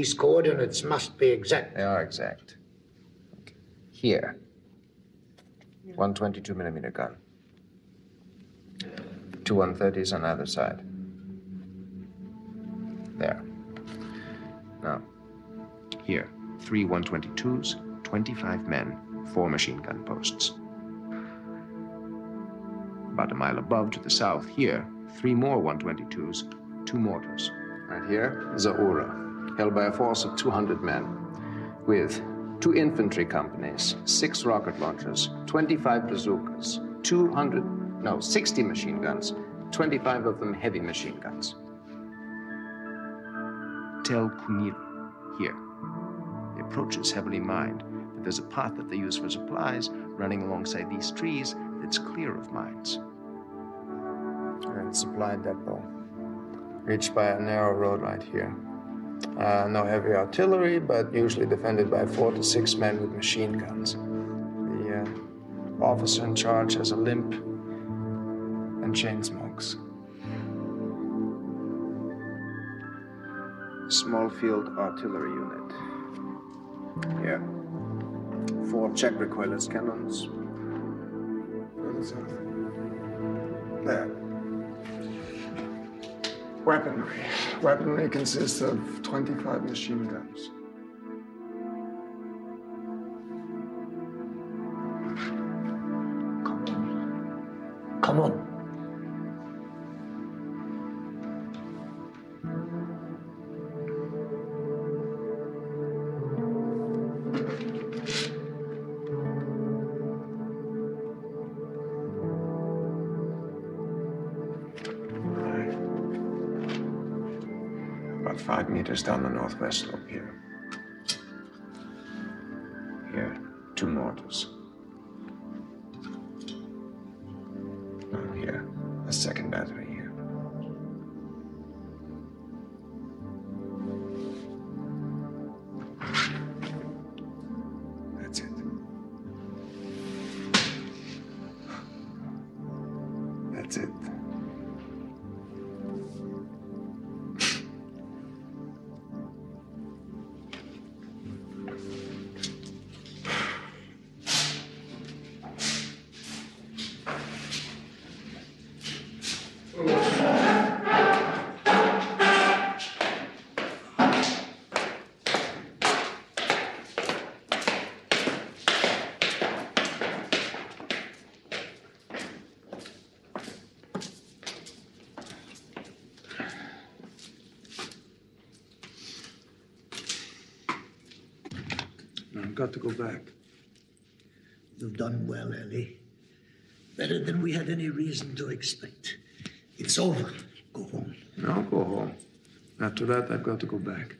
Speaker 2: These coordinates must be exact.
Speaker 4: They are exact. Here. 122 millimeter gun. Two 130s on either side. There. Now, here. Three 122s, 25 men, four machine gun posts. About a mile above to the south, here, three more 122s, two mortars.
Speaker 17: Right here, Zaura, held by a force of 200 men, with two infantry companies, six rocket launchers, 25 bazookas, 200, no, 60 machine guns, 25 of them heavy machine guns.
Speaker 4: Tel Kunil, here. The approach is heavily mined, but there's a path that they use for supplies running alongside these trees that's clear of mines.
Speaker 7: And supply depot. Reached by a narrow road right here. Uh, no heavy artillery, but usually defended by four to six men with machine guns. The uh, officer in charge has a limp and chain smokes. Small field artillery unit. Here. Four Czech recoilless cannons. There. Weaponry. Weaponry consists of 25 machine guns. Meters down the northwest slope here. Here, two mortars. I've got to go back.
Speaker 2: You've done well, Eli. Better than we had any reason to expect. It's over. Go home.
Speaker 7: I'll go home. After that, I've got to go back.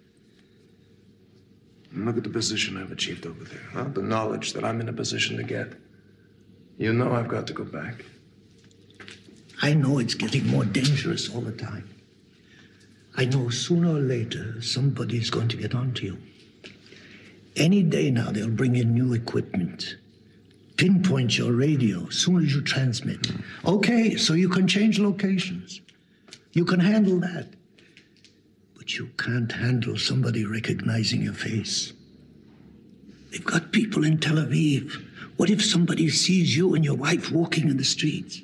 Speaker 7: And look at the position I've achieved over there. Huh? The knowledge that I'm in a position to get. You know I've got to go back.
Speaker 2: I know it's getting more dangerous all the time. I know sooner or later somebody's going to get onto you. Any day now, they'll bring in new equipment. Pinpoint your radio as soon as you transmit. Okay, so you can change locations. You can handle that. But you can't handle somebody recognizing your face. They've got people in Tel Aviv. What if somebody sees you and your wife walking in the streets?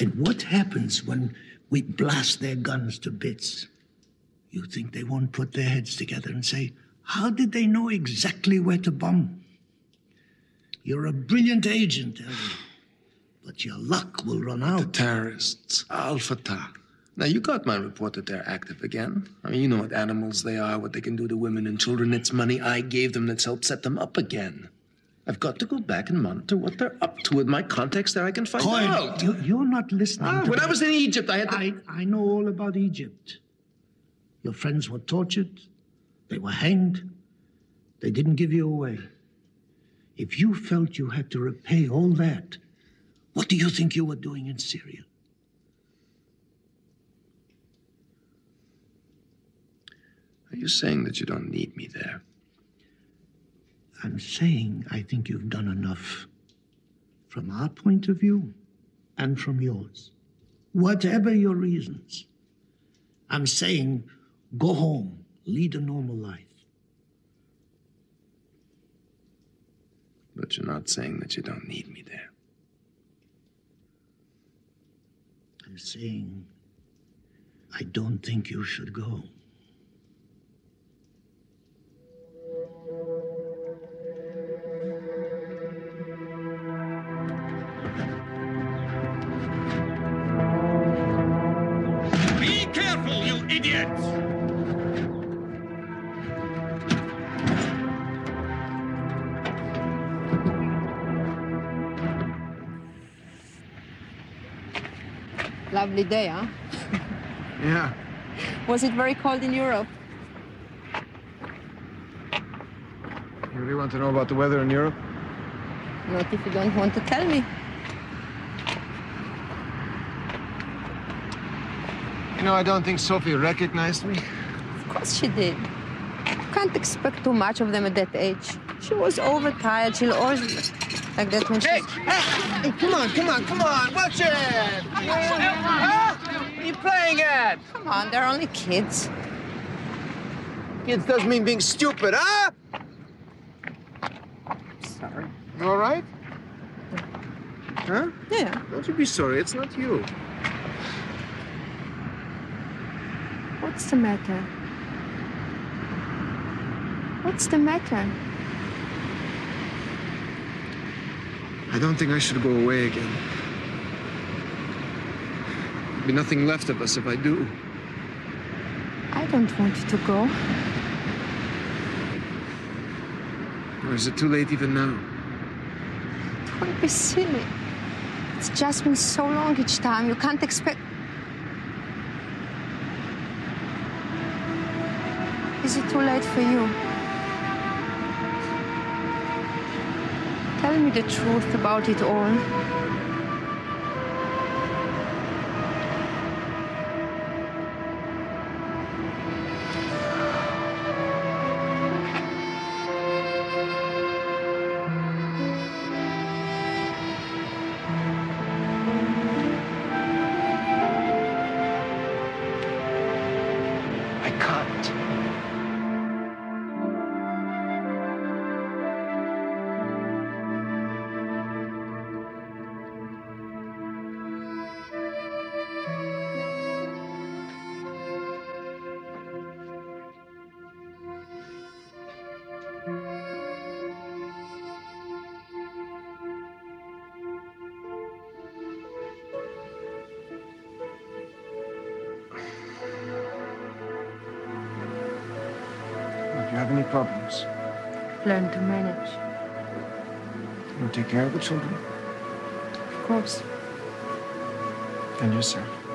Speaker 2: And what happens when we blast their guns to bits? You think they won't put their heads together and say, How did they know exactly where to bomb? You're a brilliant agent, Eli. But your luck will run out.
Speaker 7: The Terrorists, Al Fatah. Now, you got my report that they're active again. I mean, you know what animals they are, what they can do to women and children. It's money I gave them that's helped set them up again. I've got to go back and monitor what they're up to. With my contacts there, I can find out.
Speaker 2: you, you're not listening.
Speaker 7: Ah, when I was in Egypt, I had to.
Speaker 2: I, I know all about Egypt. Your friends were tortured. They were hanged. They didn't give you away. If you felt you had to repay all that, what do you think you were doing in Syria?
Speaker 7: Are you saying that you don't need me there?
Speaker 2: I'm saying I think you've done enough from our point of view and from yours. Whatever your reasons, I'm saying go home, lead a normal life.
Speaker 7: But you're not saying that you don't need me there.
Speaker 2: I'm saying I don't think you should go.
Speaker 8: Be careful, you idiots!
Speaker 5: Lovely day, huh?
Speaker 4: Yeah.
Speaker 5: Was it very cold in Europe?
Speaker 4: You really want to know about the weather in Europe?
Speaker 5: Not if you don't want to tell me.
Speaker 4: You know, I don't think Sophie recognized me.
Speaker 5: Of course she did. You can't expect too much of them at that age. She was overtired. She'll always like that when
Speaker 4: Hey,
Speaker 5: she's...
Speaker 4: hey, come on, come on, come on, watch it! Huh? What are you playing at?
Speaker 5: Come on, they're only kids.
Speaker 4: Kids doesn't mean being stupid, huh?
Speaker 5: Sorry.
Speaker 4: You all right? Huh?
Speaker 5: Yeah.
Speaker 4: Don't you be sorry, it's not you.
Speaker 5: What's the matter? What's the matter?
Speaker 4: I don't think I should go away again. There'll be nothing left of us if I do.
Speaker 5: I don't want you to go.
Speaker 4: Or is it too late even now?
Speaker 5: Don't be silly. It's just been so long each time. You can't expect. Is it too late for you? Tell me the truth about it all. Learn to manage.
Speaker 4: you take care of the children
Speaker 5: Of course.
Speaker 4: and yourself.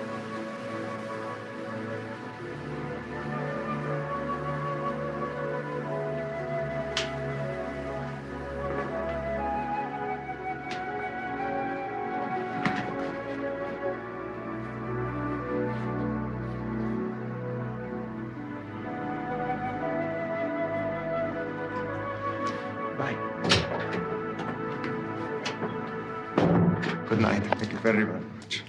Speaker 4: Night. Thank you very, very much.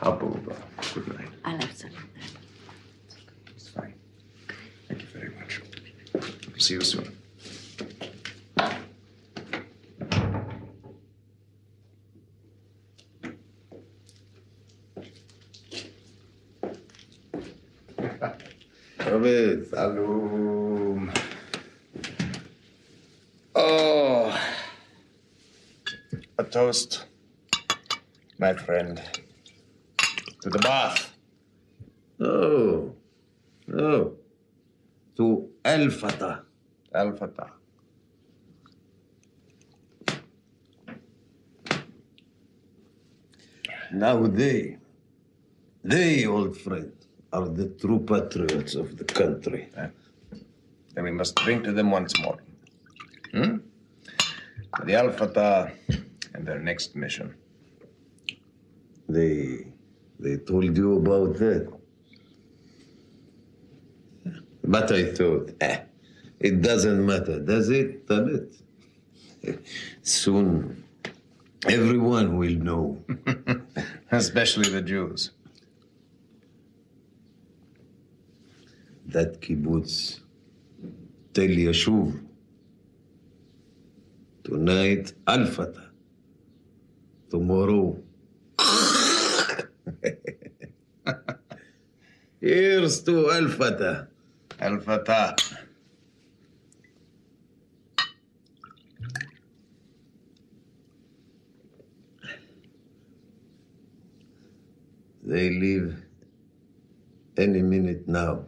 Speaker 4: Abuba. Good night.
Speaker 13: I love Salah.
Speaker 4: It's fine. Thank you very much. See you soon.
Speaker 15: Robert. Oh.
Speaker 4: A toast my friend. To the Baath.
Speaker 18: Oh. Oh. To El Fatah.
Speaker 4: El Fatah.
Speaker 18: Now they, they, old friend, are the true patriots of the country.
Speaker 4: Then we must drink to them once more. Hmm? To the Al Fatah and their next mission.
Speaker 18: They, they told you about that. But I thought, eh, it doesn't matter, does it? Does it? Soon, everyone will know.
Speaker 4: Especially the Jews.
Speaker 18: That kibbutz, Tel Yashuv. Tonight, Al Fatah. Tomorrow. Here's to Al Fatah.
Speaker 4: Al Fatah.
Speaker 18: They leave any minute now.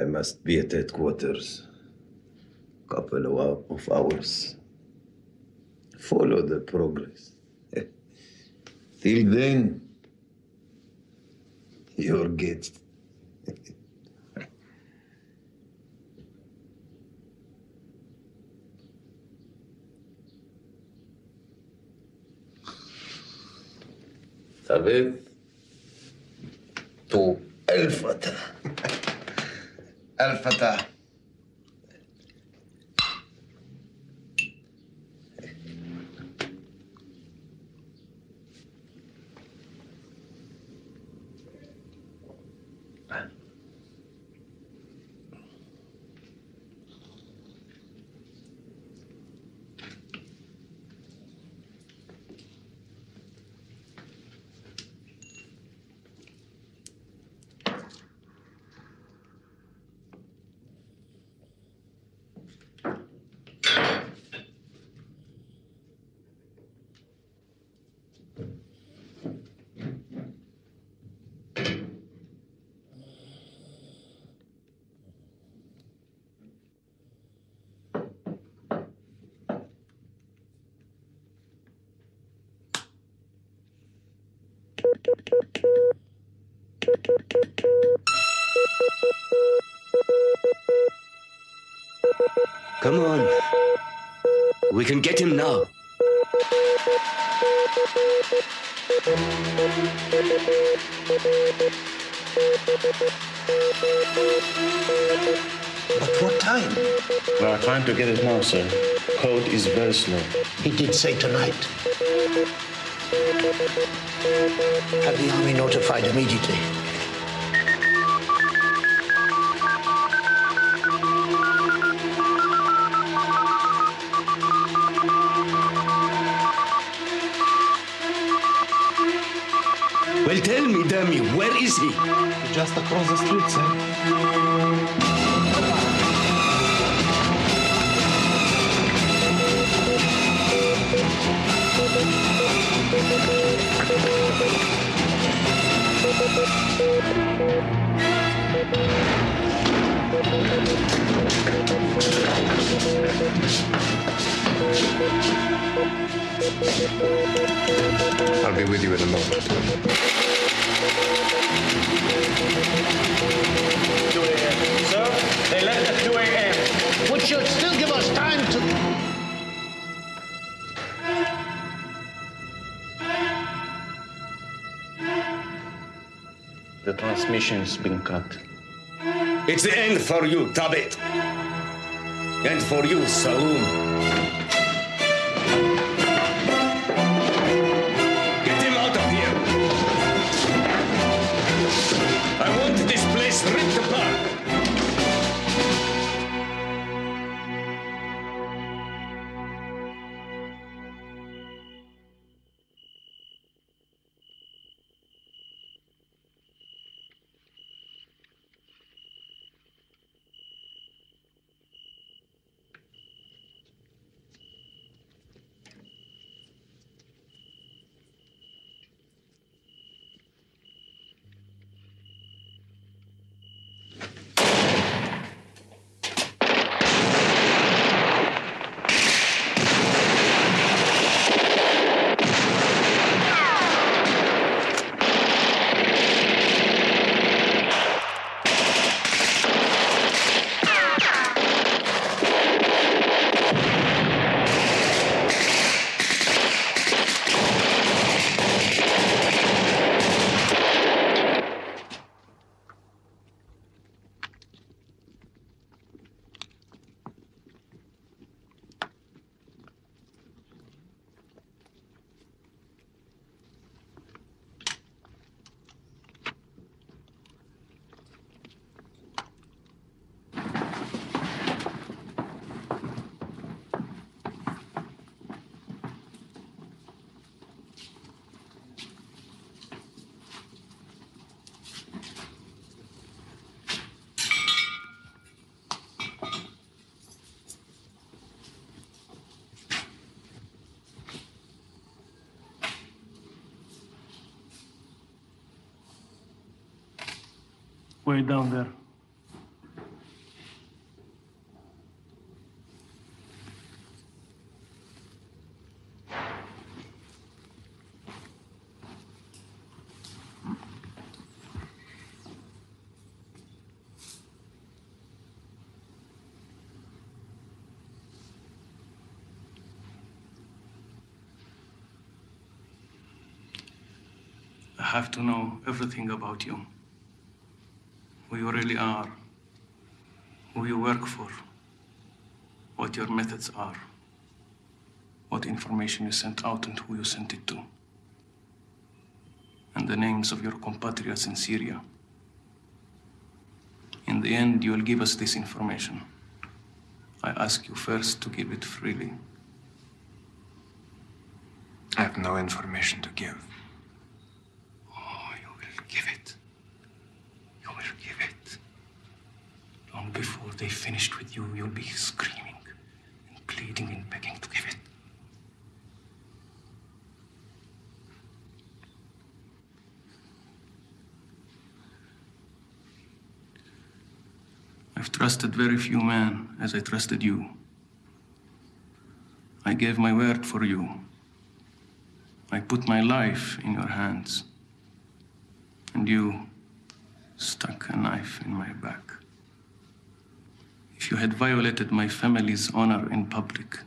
Speaker 18: I must be at headquarters. Couple of hours. Follow the progress. Till then, you're good. Sabes? To El Fatah.
Speaker 4: Al Fatah.
Speaker 19: Come on. We can get him now.
Speaker 2: But what time?
Speaker 20: We are trying to get it now, sir. Code is very slow.
Speaker 2: He did say tonight. Have the army notified immediately.
Speaker 19: Well, tell me, dummy, where is he?
Speaker 20: Just across the street, sir.
Speaker 21: I'll be with you in a moment.
Speaker 22: 2 a.m. Sir, they left at 2 a.m.
Speaker 2: Which should still give us time to.
Speaker 20: Transmission's been cut.
Speaker 19: It's the end for you, Tabit. And for you, Saloom.
Speaker 9: Way down there. I have to know everything about you. Who you really are, who you work for, what your methods are, what information you sent out and who you sent it to, and the names of your compatriots in Syria. In the end, you will give us this information. I ask you first to give it freely.
Speaker 7: I have no information to give.
Speaker 9: Give it. You will give it. Long before they finished with you, you'll be screaming and pleading and begging to give it. I've trusted very few men as I trusted you. I gave my word for you. I put my life in your hands. And you stuck a knife in my back. If you had violated my family's honor in public,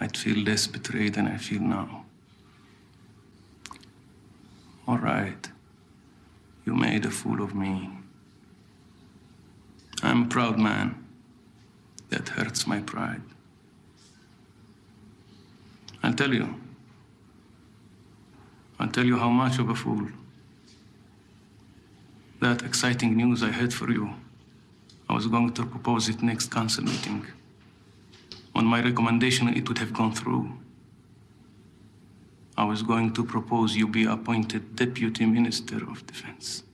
Speaker 9: I'd feel less betrayed than I feel now. All right. You made a fool of me. I'm a proud man. That hurts my pride. I'll tell you. I'll tell you how much of a fool. That exciting news I had for you. I was going to propose it next council meeting. On my recommendation, it would have gone through. I was going to propose you be appointed Deputy Minister of Defense.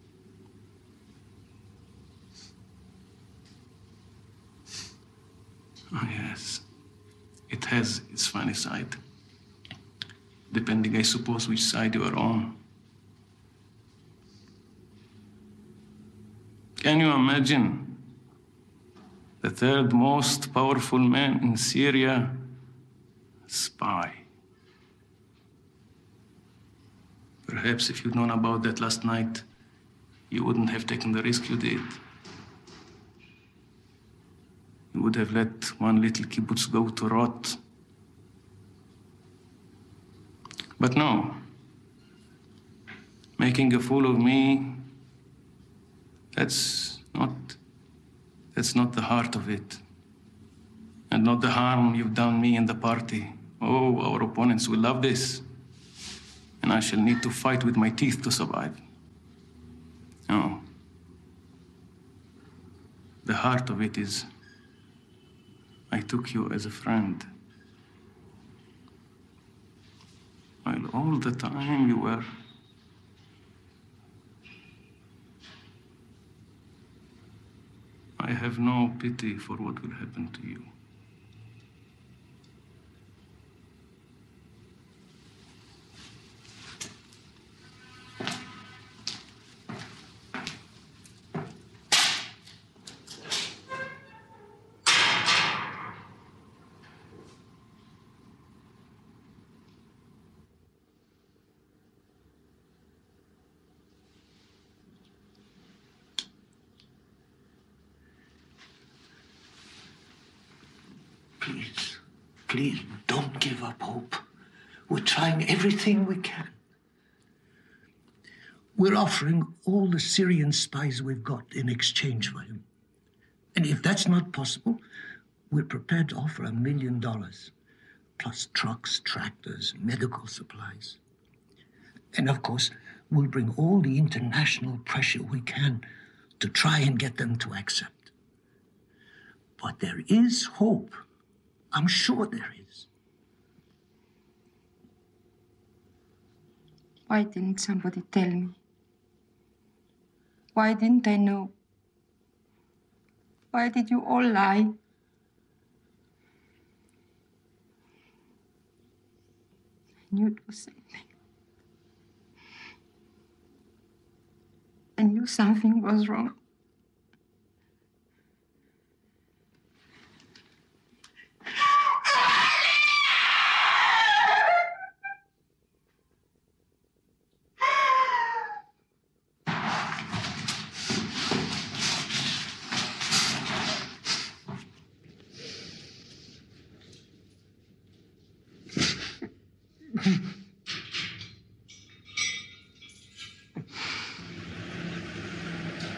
Speaker 9: Oh, yes. It has its funny side. Depending, I suppose, which side you are on. Can you imagine the third most powerful man in Syria? Spy. Perhaps if you'd known about that last night, you wouldn't have taken the risk you did. You would have let one little kibbutz go to rot. But no. Making a fool of me, that's not that's not the heart of it. And not the harm you've done me and the party. Oh, our opponents will love this. And I shall need to fight with my teeth to survive. No. The heart of it is I took you as a friend. While all the time you were I have no pity for what will happen to you.
Speaker 2: Please, please don't give up hope. We're trying everything we can. We're offering all the Syrian spies we've got in exchange for him. And if that's not possible, we're prepared to offer a million dollars, plus trucks, tractors, medical supplies. And of course, we'll bring all the international pressure we can to try and get them to accept. But there is hope. I'm sure there is.
Speaker 5: Why didn't somebody tell me? Why didn't I know? Why did you all lie? I knew it was something. I knew something was wrong.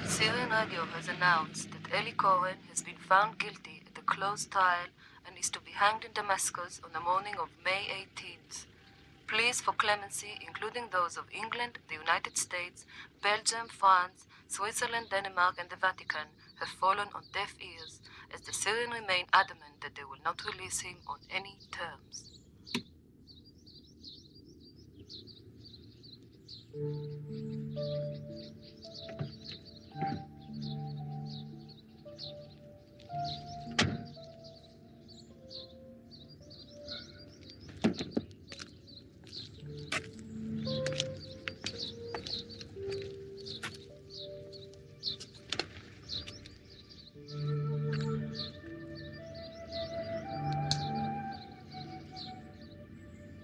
Speaker 23: Syrian radio has announced that Eli Cohen has been found guilty at the closed trial and is to be hanged in Damascus on the morning of May 18th. Pleas for clemency, including those of England, the United States, Belgium, France, Switzerland, Denmark, and the Vatican, have fallen on deaf ears as the Syrian remain adamant that they will not release him on any terms.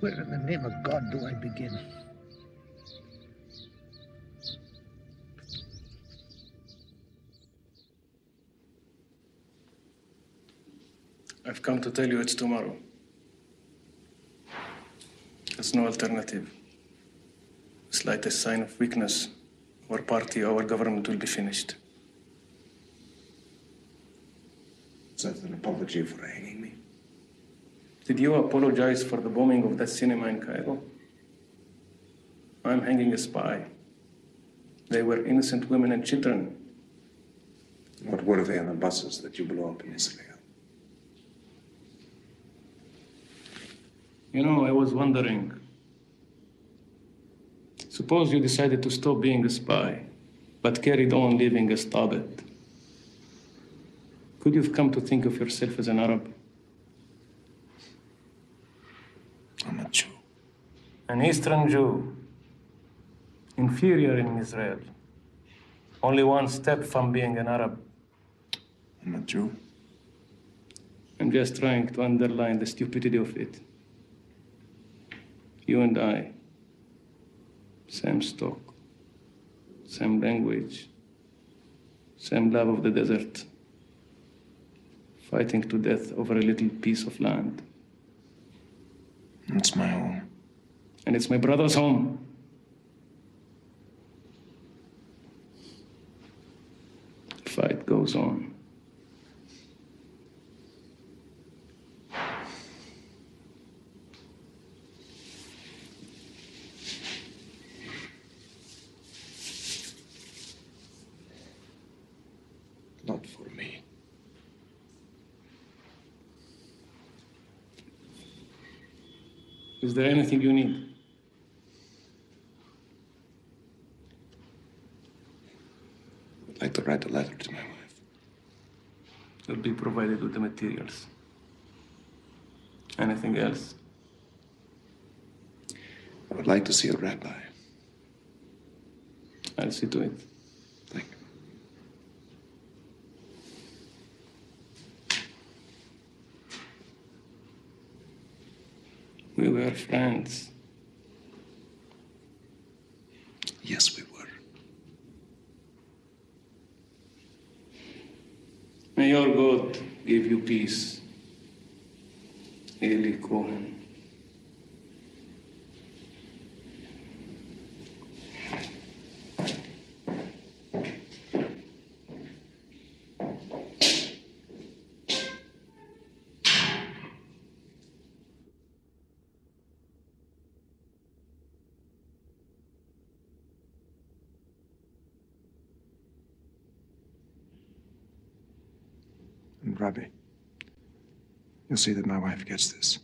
Speaker 2: Where in the name of God do I begin?
Speaker 9: I've come to tell you it's tomorrow. There's no alternative. The slightest sign of weakness, our party, our government will be finished.
Speaker 7: Is that an apology for hanging me?
Speaker 9: Did you apologize for the bombing of that cinema in Cairo? I'm hanging a spy. They were innocent women and children.
Speaker 7: What were they on the buses that you blew up in Israel?
Speaker 9: You know, I was wondering. Suppose you decided to stop being a spy, but carried on living as Tabet. Could you have come to think of yourself as an Arab?
Speaker 7: I'm a Jew.
Speaker 9: An Eastern Jew. Inferior in Israel. Only one step from being an Arab.
Speaker 7: I'm a Jew.
Speaker 9: I'm just trying to underline the stupidity of it. You and I, same stock, same language, same love of the desert, fighting to death over a little piece of land.
Speaker 7: It's my home.
Speaker 9: And it's my brother's home. The fight goes on.
Speaker 7: Not for me.
Speaker 9: Is there anything you need?
Speaker 7: I'd like to write a letter to my wife.
Speaker 9: You'll be provided with the materials. Anything else?
Speaker 7: I would like to see a rabbi.
Speaker 9: I'll see to it.
Speaker 7: Thank you.
Speaker 9: We were friends.
Speaker 7: Yes, we were.
Speaker 9: May your God give you peace. Eli Cohen.
Speaker 7: And Rabbi, you'll see that my wife gets this.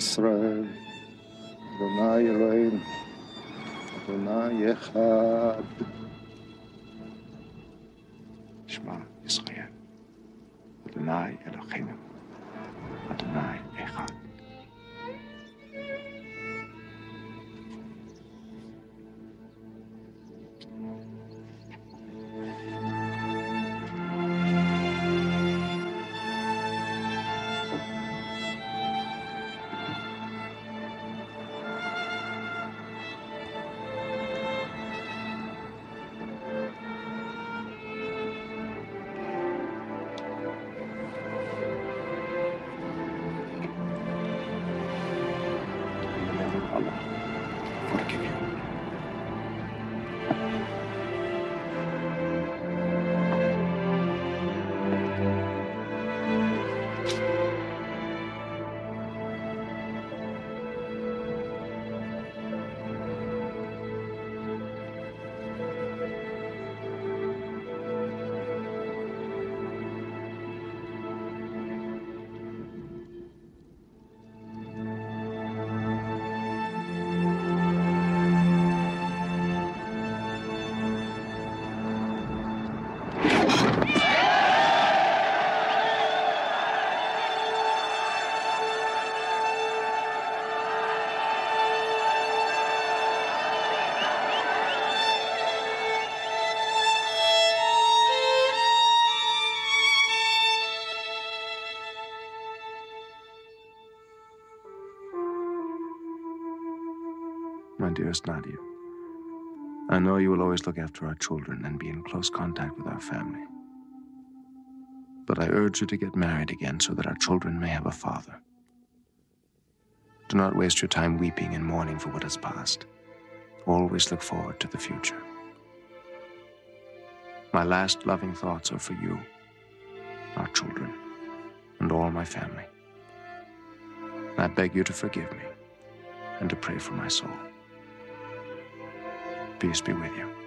Speaker 24: שמע ישראל, אדוני אלוהינו, אדוני
Speaker 7: My dearest Nadia, I know you will always look after our children and be in close contact with our family. But I urge you to get married again so that our children may have a father. Do not waste your time weeping and mourning for what has passed. Always look forward to the future. My last loving thoughts are for you, our children, and all my family. I beg you to forgive me and to pray for my soul. Peace be with you.